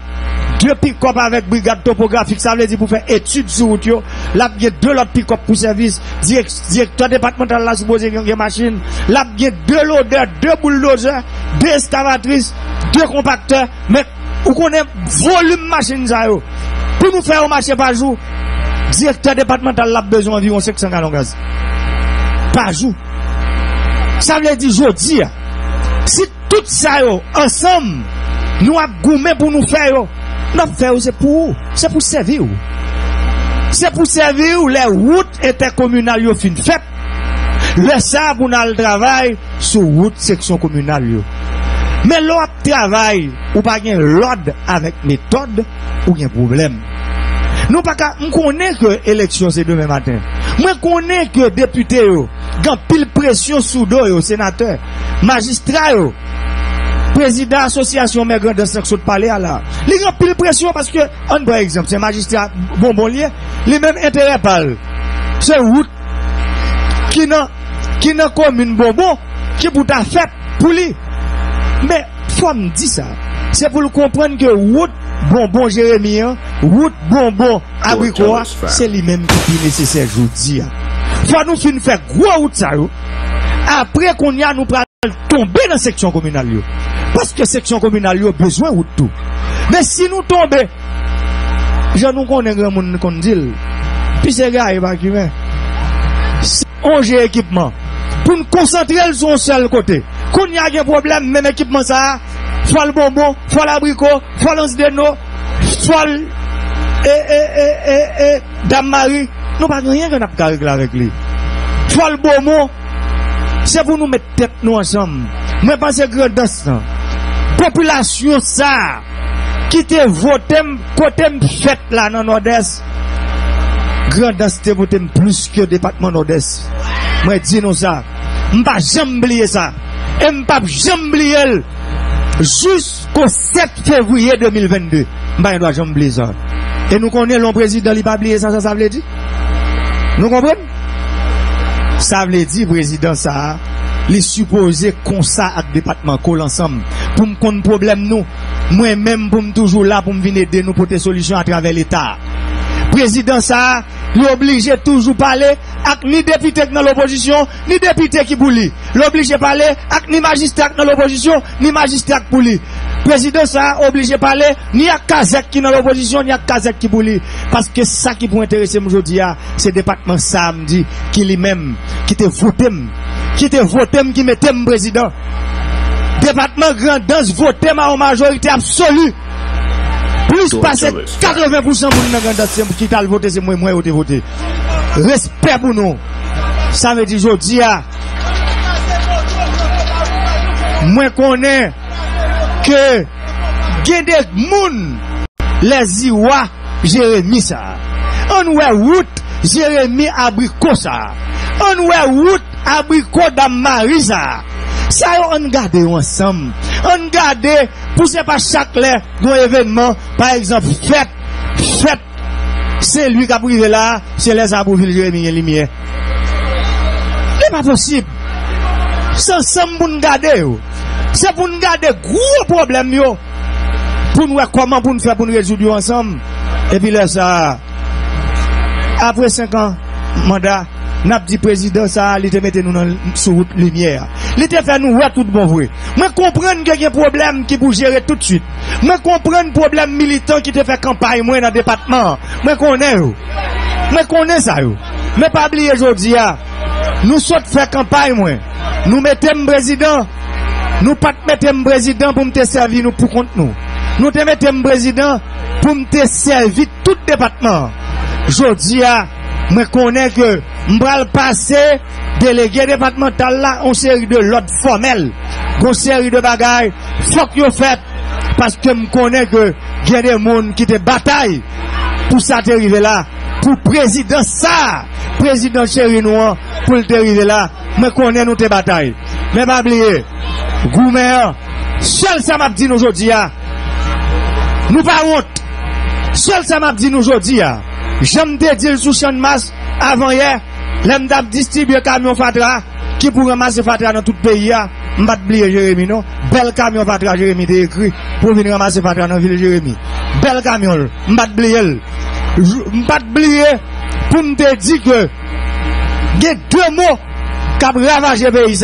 deux pick-up avec brigade topographique, ça veut dire pour faire études sur route, yo. l'a bien deux autres pick-up pour service, Direct- directeur départemental là, supposé qu'il y a machine, l'a bien deux loaders, deux bulldozers, deux excavatrices, deux compacteurs, mais, vous connaissez volume machine ça. Pour nous faire un marché par jour, directeur départemental a besoin environ 500 gallons gaz. Par jour. Ça veut dire, je dis, si tout ça, ensemble, Nou ap goumen pou nou fè yo. Nou fè yo se pou ou. Se pou servi ou. Se pou servi ou le wout interkomunal yo fin fèt. Le sa pou nan l travay sou wout seksyon komunal yo. Men lò ap travay ou pa gen lod avèk metode ou gen problem. Nou pa ka m konen ke eleksyon se demè matin. Mwen konen ke depute yo, gan pil presyon sou do yo, senatè, magistra yo, président association mais grande section de palais à là. Les gan pile pression parce que, on par exemple, c'est magistrat bonbonnier, les mêmes intérêts parlent. C'est route qui n'a, qui n'a commune bonbon, qui pour ta fête pour lui. Mais, faut me dire ça. C'est pour le comprendre que route bonbon Jérémie, hein, route bonbon abricot, c'est lui-même qui est nécessaire, dis. Faut nous fin faire gros route ça. Après qu'on y a, nous tomber dans la section communale. Parce que section communale a besoin de tout. Mais si nous tombons, je nous connais grand monde qu'on dit, puis c'est gars, On j'ai équipement. Pour nous concentrer sur un seul côté. Quand il y a un problème, même équipement ça, soit le bonbon, soit l'abricot, soit l'anse de nos, soit le, Dame Marie, nous pas rien qu'on a régler avec lui. Soit le bonbon, c'est pour nous mettre tête nous ensemble. Moi, pense que grand dans ça. Population ça, qui te voté, côté fait là dans Nord-Est, grand dans te voté plus que département Nord-Est. Moi, dis nous ça. M'pas jamais oublier ça. Et m'pas jamais oublier jusqu'au 7 février 2022. M'pas doit jamais oublier ça. Et nous connaissons le président, il pas oublier ça, ça, ça veut dire? Nous comprenons? Ça veut dire, président, ça, les supposé comme ça avec département col ensemble. Pour me connaître problème nous, moi-même pour me toujours là pour me venir aider nous pour des solutions à travers l'État. Président ça, il est obligé toujours parler avec ni député dans l'opposition, ni député qui pour lui. L'obligé parler avec ni magistrat dans l'opposition, ni magistrat pour lui. Président ça, obligé parler ni à Kazek qui dans l'opposition, ni à Kazek qui pour lui. Parce que ça qui pour intéresser aujourd'hui, c'est département samedi qui lui-même, qui te voté, qui te voté, qui mettait président. Département Grand Danse voté en majorité absolue. Plus passer 80% pour nous dans Grand Danse qui t'a voté, c'est moi, moi, qui voté. Respect pour nous. Ça veut dire aujourd'hui, moi connais ke gedek moun le ziwa Jeremie sa. An wè wout Jeremie abriko sa. An wè wout abriko damari sa. Sa yo an gade yo ansam. An gade pou se pa chak lè gwen evenman. Par exemple, fèt, fèt. Se lui ka prive la, se les abouvil Jeremie limye. E pa posib. San sam moun gade yo. C'est pour nous garder gros problème yo. Pour nous voir comment pour nous faire pour nous résoudre ensemble. Et puis là ça après 5 ans mandat n'a dit président ça il te nous dans route lumière. Il te fait nous voir tout bon vrai. Moi comprendre qu'il y a un problème qui pour gérer tout de suite. Moi comprendre problème militant qui te fait campagne dans le département. Moi connais yo. Moi connais ça yo. Mais pas oublier aujourd'hui ah, nous sommes fait campagne. Nous mettons président nous pas te mettre président pour me servir nous pour compte nous. Nous te mettons président pour me servir tout département. Jodi a, moi connais que m'bral passer délégué départemental là en série de l'ordre formel. Une série de bagailles, faut que fait parce que me connais que il y a des monde qui te bataille pour ça t'arriver là pour président ça président chéri nous pour te arriver là mais connais nous te bataille mais pas oublier gouverneur seul ça m'a dit nous aujourd'hui nous pas honte seul ça m'a dit aujourd'hui j'aime te dire sous champ avant hier l'aime d'ab camion fatra qui pour ramasser fatra dans tout le pays m'pas oublier Jérémy non? Bel camion fatra Jérémy t'es écrit pour venir ramasser fatra dans la ville Jérémy. Bel camion m'pas oublier m'pas oublier pour me dire que il y a deux mots qui ont ravagé le pays.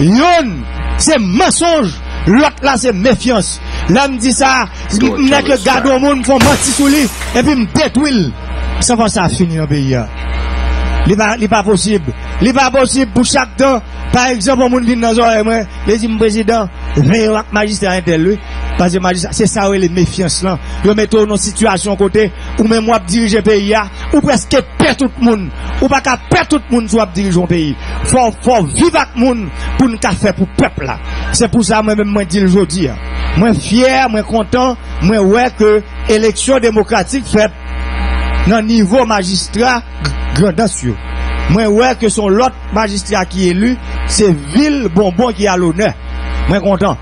Yon, c'est mensonge. L'autre là, c'est méfiance. Là, me dit ça, m'nè que garde au monde, font mentir sur lui, et puis me détruire. Ça va ça finir le pays. Il pas, il pas possible. Il pas possible pour chaque temps. Par exemple, on vient dans les moi, les dit, président, veille au magistrat intel, lui. Parce que c'est ça où les méfiance là. Yo mette dans une situation côté où même moi dirige pays ou presque perd tout le monde. Ou pas qu'à perdre tout le monde soit diriger un pays. Faut faut vivre avec monde pour nous faire pour peuple là. C'est pour ça moi même moi dis aujourd'hui. Moi fier, moi content, moi ouais que élection démocratique fait nan nivou magistrat grandasyon. Mwen wè ke son lot magistrat ki elu, se vil bonbon ki al onè. Mwen kontan.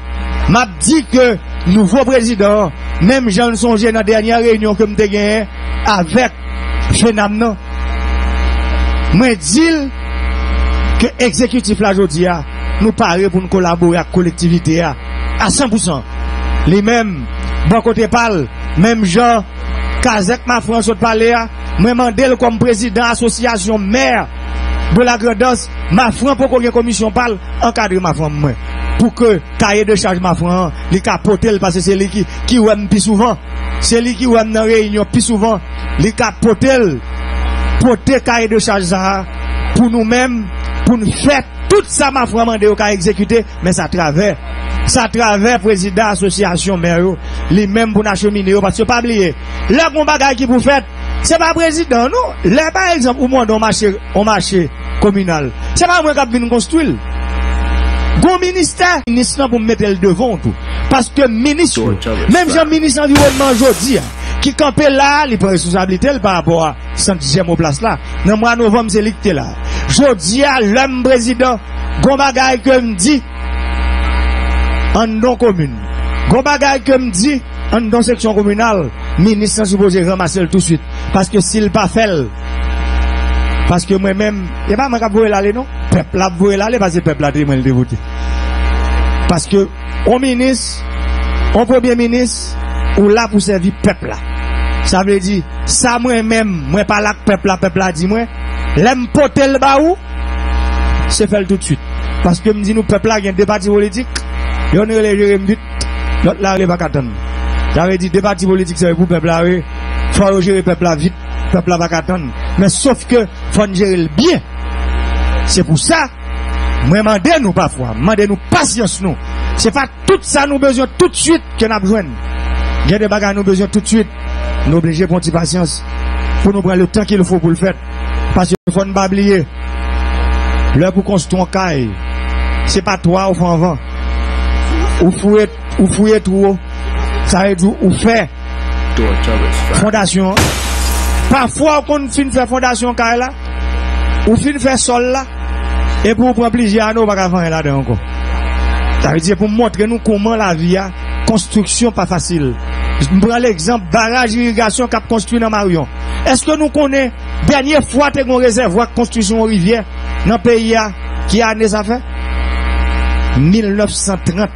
Map di ke nouveau président, même j'en songé dans la dernière réunion que m'te gagné avec Fenam non. Dis que exécutif là aujourd'hui, nous parler pour nous collaborer avec la collectivité à 100%. Les mêmes, bon côté même gens, Kazek ma France palais, moi mandé comme président association maire de la grandance, ma fran pour qu'on commission parle, encadrer ma moi. Pour que cahier de charge ma fran, les capoter parce que c'est lui qui, qui ouem plus souvent. C'est lui qui ouem dans réunion plus souvent. Les capoter, porter cahier de charge pour nous-mêmes, pour nous faire tout sa ma fwa mande yo ka ekzekute, men sa traver. Sa traver prezident asosyasyon men yo, li men pou na chomine yo, parce yo pa bliye. Le kon bagay ki pou fet, se pa prezident nou, le par exemple ou moun don mache komunal, se pa mwen kap vin konstuil. Gon minister, minister pou mette l devon tou, parce ke minister, menm jan minister environnement jodi ya, qui campait là, il prend responsabilité par rapport à 110e place là. Dans le mois de novembre, c'est là. Jodi à l'homme président, gon bagay que me dit, en non commune. Gon bagay que me dit, en non section communale, ministre supposé ramasser tout de suite. Parce que s'il pas fait, parce que moi-même, n'y a pas moi qui vais aller, non? Peuple a voulu aller parce que le peuple a demandé de voter. Parce que, au ministre, au premier ministre, ou là pour servir peuple là. Ça veut dire, ça moi-même, moi pas là peuple là, peuple a dit moi, l'aime porter le baou, c'est fait tout de suite. Parce que me dit nous, peuple a des partis politiques, il y a les gérer vite, l'autre là, il va attendre. Veut dire, des partis politiques, c'est pour peuple là, il faut gérer peuple là vite, peuple là va attendre. Mais sauf que, faut gérer le bien. C'est pour ça, moi, demandez nous parfois, demandez nous patience nous. C'est pas tout ça nous besoin tout de suite que nous avons besoin. Il y a des bagages nous besoin tout de suite. Nous obligés pour une patience. Pour nous prendre le temps qu'il faut pour le faire. Parce qu'il faut ne pas oublier. L'heure pour construire un caille, c'est pas toi au fond vent. Ou fouiller, ou fouiller tout. Ça veut dire, ou faire fondation. Parfois, on finit faire fondation caille là, ou finit faire sol là, et pour prendre plaisir à nous, pas faire là-dedans. Ça veut dire pour montrer nous comment la vie construction pas facile. Je prends l'exemple barrage irrigation qu'a construit dans Marion. Est-ce que nous connaissons dernière fois que nous réservoir construction rivière dans le pays qui a année ça fait? 1930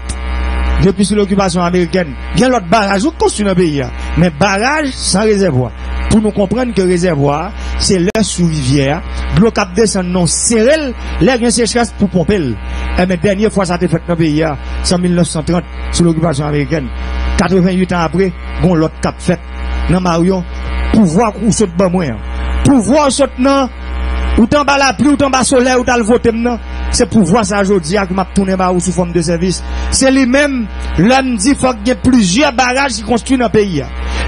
depuis l'occupation américaine. Il y a l'autre barrage construit dans le pays mais barrage sans réservoir. Pour nous comprendre que réservoir c'est l'air sous rivière, l'eau cap descend non serré, l'air vient sécheresse pour pomper. Et mais dernière fois ça a été fait dans le pays, c'est en 1930 sous l'occupation américaine. 88 ans après, bon l'autre cap fait dans Marion, pouvoir ou saute bas moi. Pouvoir saute non, Ou tan ba la pli, ou tan ba sole, ou tal vote mnen, se pou vwa sa jodi ak map toune ba ou sou form de servis. Se li men, lèm di fòk gen plujye baraj ki konstuit nan peyi.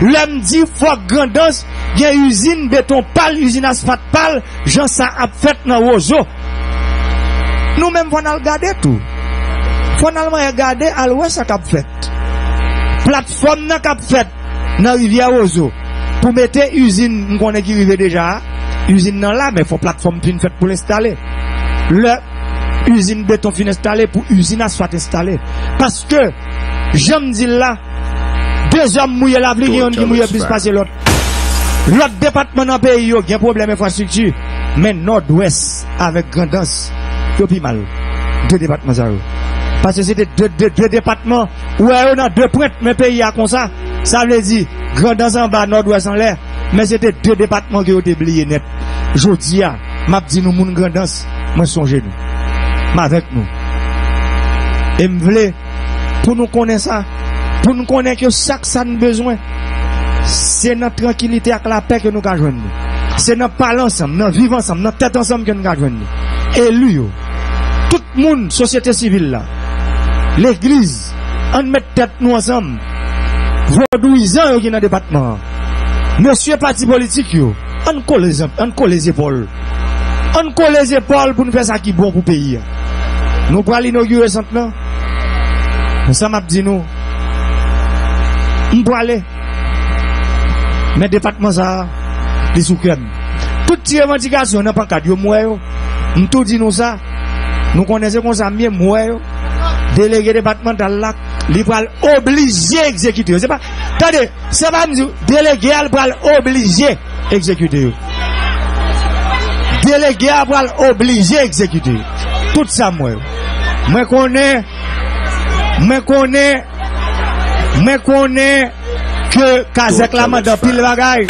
Lèm di fòk grandans gen usine beton pal, usine asfat pal, jan sa ap fèt nan wozo. Nou men fò nan al gade tou. Fò nan alman al gade al wè sa kap fèt. Platform nan kap fèt nan rivya wozo. Pou mette usine mkone ki rive deja a. Usine dans là, mais faut plateforme fin faite pour l'installer. Le usine béton fin installée pour usine asphalte installée. Parce que, j'aime dire là, deux hommes mouillés la pluie, qui mouillent plus passer l'autre. L'autre département dans le pays, il y a un problème d'infrastructure. Mais nord-ouest, avec grandance, il y a mal. Deux départements, ça. Parce que c'était deux, deux, deux, départements où on a deux pointes, mais pays a comme ça. Ça veut dire, grandance en bas, nord-ouest en l'air. Mais c'était deux départements qui ont été oubliés net. Je dis, m'a dit nous, mon grandance, moi, songez nous. Mais avec nous. Et voulais, pour nous connaître ça, pour nous connaître que ça que ça nous besoin, c'est notre tranquillité avec la paix que nous avons joindre. C'est notre parler ensemble, notre vivre ensemble, notre tête ensemble que nous avons joindre. Et lui, tout le monde, société civile là, l'église, on met tête nous ensemble. Vaudouisant qui dans le département. Monsieur parti politique, yo, on colle les les épaules. On colle les épaules pour nous faire ça qui est bon pour le pays. Nous allons l'inaugurer maintenant. Nous sommes à dire nous. Nous allons aller. Mais département ça, les soukènes. Toutes les revendications, nous pas qu'à Dieu, moi, nous tout dit nous ça. Nous connaissons comme ça mieux, moi, Délégué départemental là, il va obligé exécuter. C'est pas, attendez, c'est pas dire, délégué va obligé exécuter. Délégué va obligé exécuter. Tout ça moi. Moi connais, moi connais, moi connais que Kazek la mande pile bagay.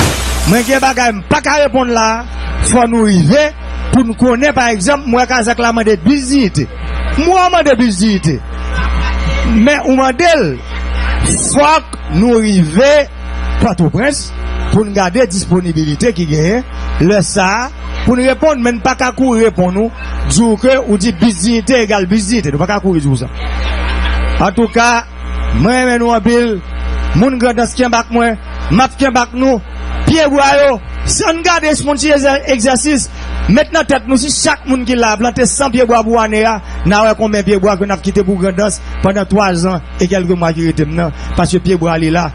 Moi gen bagay pas qu'à répondre là, faut nous arriver pour nous connaître, par exemple, moi, j'ai demandé de visite, moi, je demandé de visite. Mais, on m'a dit, faut que nous arrivions, Port-au-Prince, pour nous garder la disponibilité qui gagne, le pour nous répondre, même pas qu'à courir pour nous, dire que, ou dit visite égale visite, nous pas qu'à courir sur ça. En tout cas, moi, je nous en pile, moun grandas qui bak moi, map qui bak nous, pied bois yo, ce mon exercice, maintenant tête nous si chaque monde qui l'a planté 100 pieds bois pour année n'a combien pieds bois qu'on a quitté pour grandas pendant 3 ans et quelques mois qui étaient maintenant parce que pied bois est là,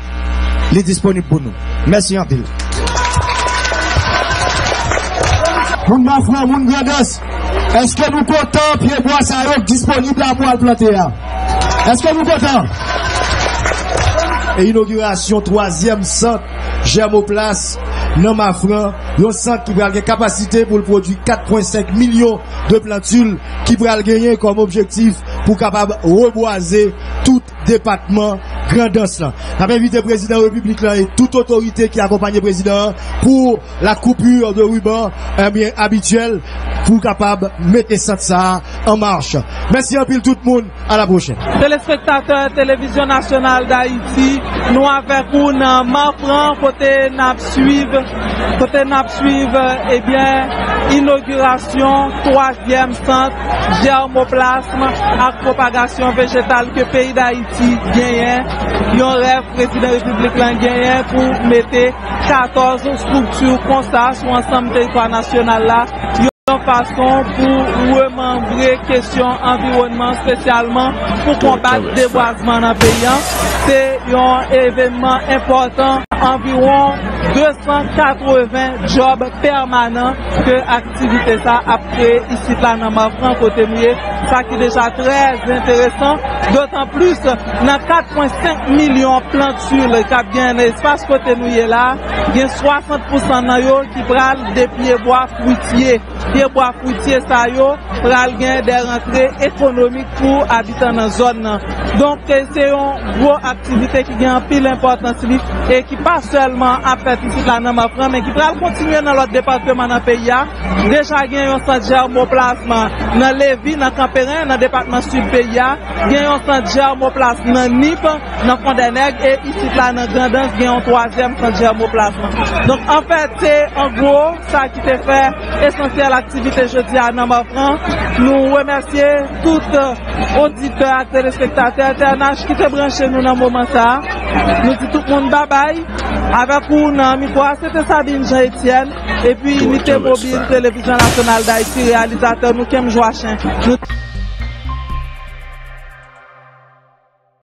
il est disponible pour nous. Merci en pile. Moun ma frère, moun grandas, est-ce que nous comptons pied bois ça est disponible à pour planter là? Est-ce que nous comptons? Et inauguration troisième centre germoplas non ma frère, un centre qui va avoir capacité pour produire 4,5 millions de plantules qui va gagner comme objectif pour capable reboiser tout département grandance là. N'a invité le président de la République et toute autorité qui accompagne le président pour la coupure de ruban eh bien pour capable de mettre ça en marche. Merci un peu tout le monde. À la prochaine. Téléspectateurs, Télévision nationale d'Haïti, nous avec vous dans Marpran, côté NAP suivre, côté NAP suivre, eh bien, inauguration, troisième centre, germoplasme à propagation végétale que pays d'Haïti gagne. Yon rêve président de la République gagne pour mettre 14 structures constat sur ensemble territoire national là. yon fason pou remembre kesyon environnement spesyalman pou kombat deboazman nan peyan. Se yon evenman important. environ 280 job permanent ke aktivite sa ap kreye isi plananman frankote mouye. Sa ki deja trez interesant, dotan plus nan 4.5 milyon plantul kap gen nan espasy kote mouye la, gen 60% nan yo ki pral de pieboa fwitye. Pieboa fwitye sa yo pral gen de rentre ekonomik pou abitan nan zon nan. Donk se yon gro aktivite ki gen pil importans li e ki pa pa selman ap fet isi la nan mafran, men ki pral kontinye nan lot departman nan peya, deja gen yon sanjè armoplasman nan Levi, nan Kamperen, nan departman sud peya, gen yon sanjè armoplasman nan Nip, nan Fondeneg, e isi la nan Grandens gen yon toazèm sanjè armoplasman. Donk an fèt te, an gwo, sa ki te fè esensyèl aktivite jodi a nan mafran, nou remersye tout auditeur, telespektatè, internaj ki te branche nou nan mouman sa. Nou di tout moun babay, Avèk ou nan mikwa, se te Sabine Jean-Etienne, epi unitè mobile Televizyon Nasional d'Haïti, realizatè nou kem Joachim.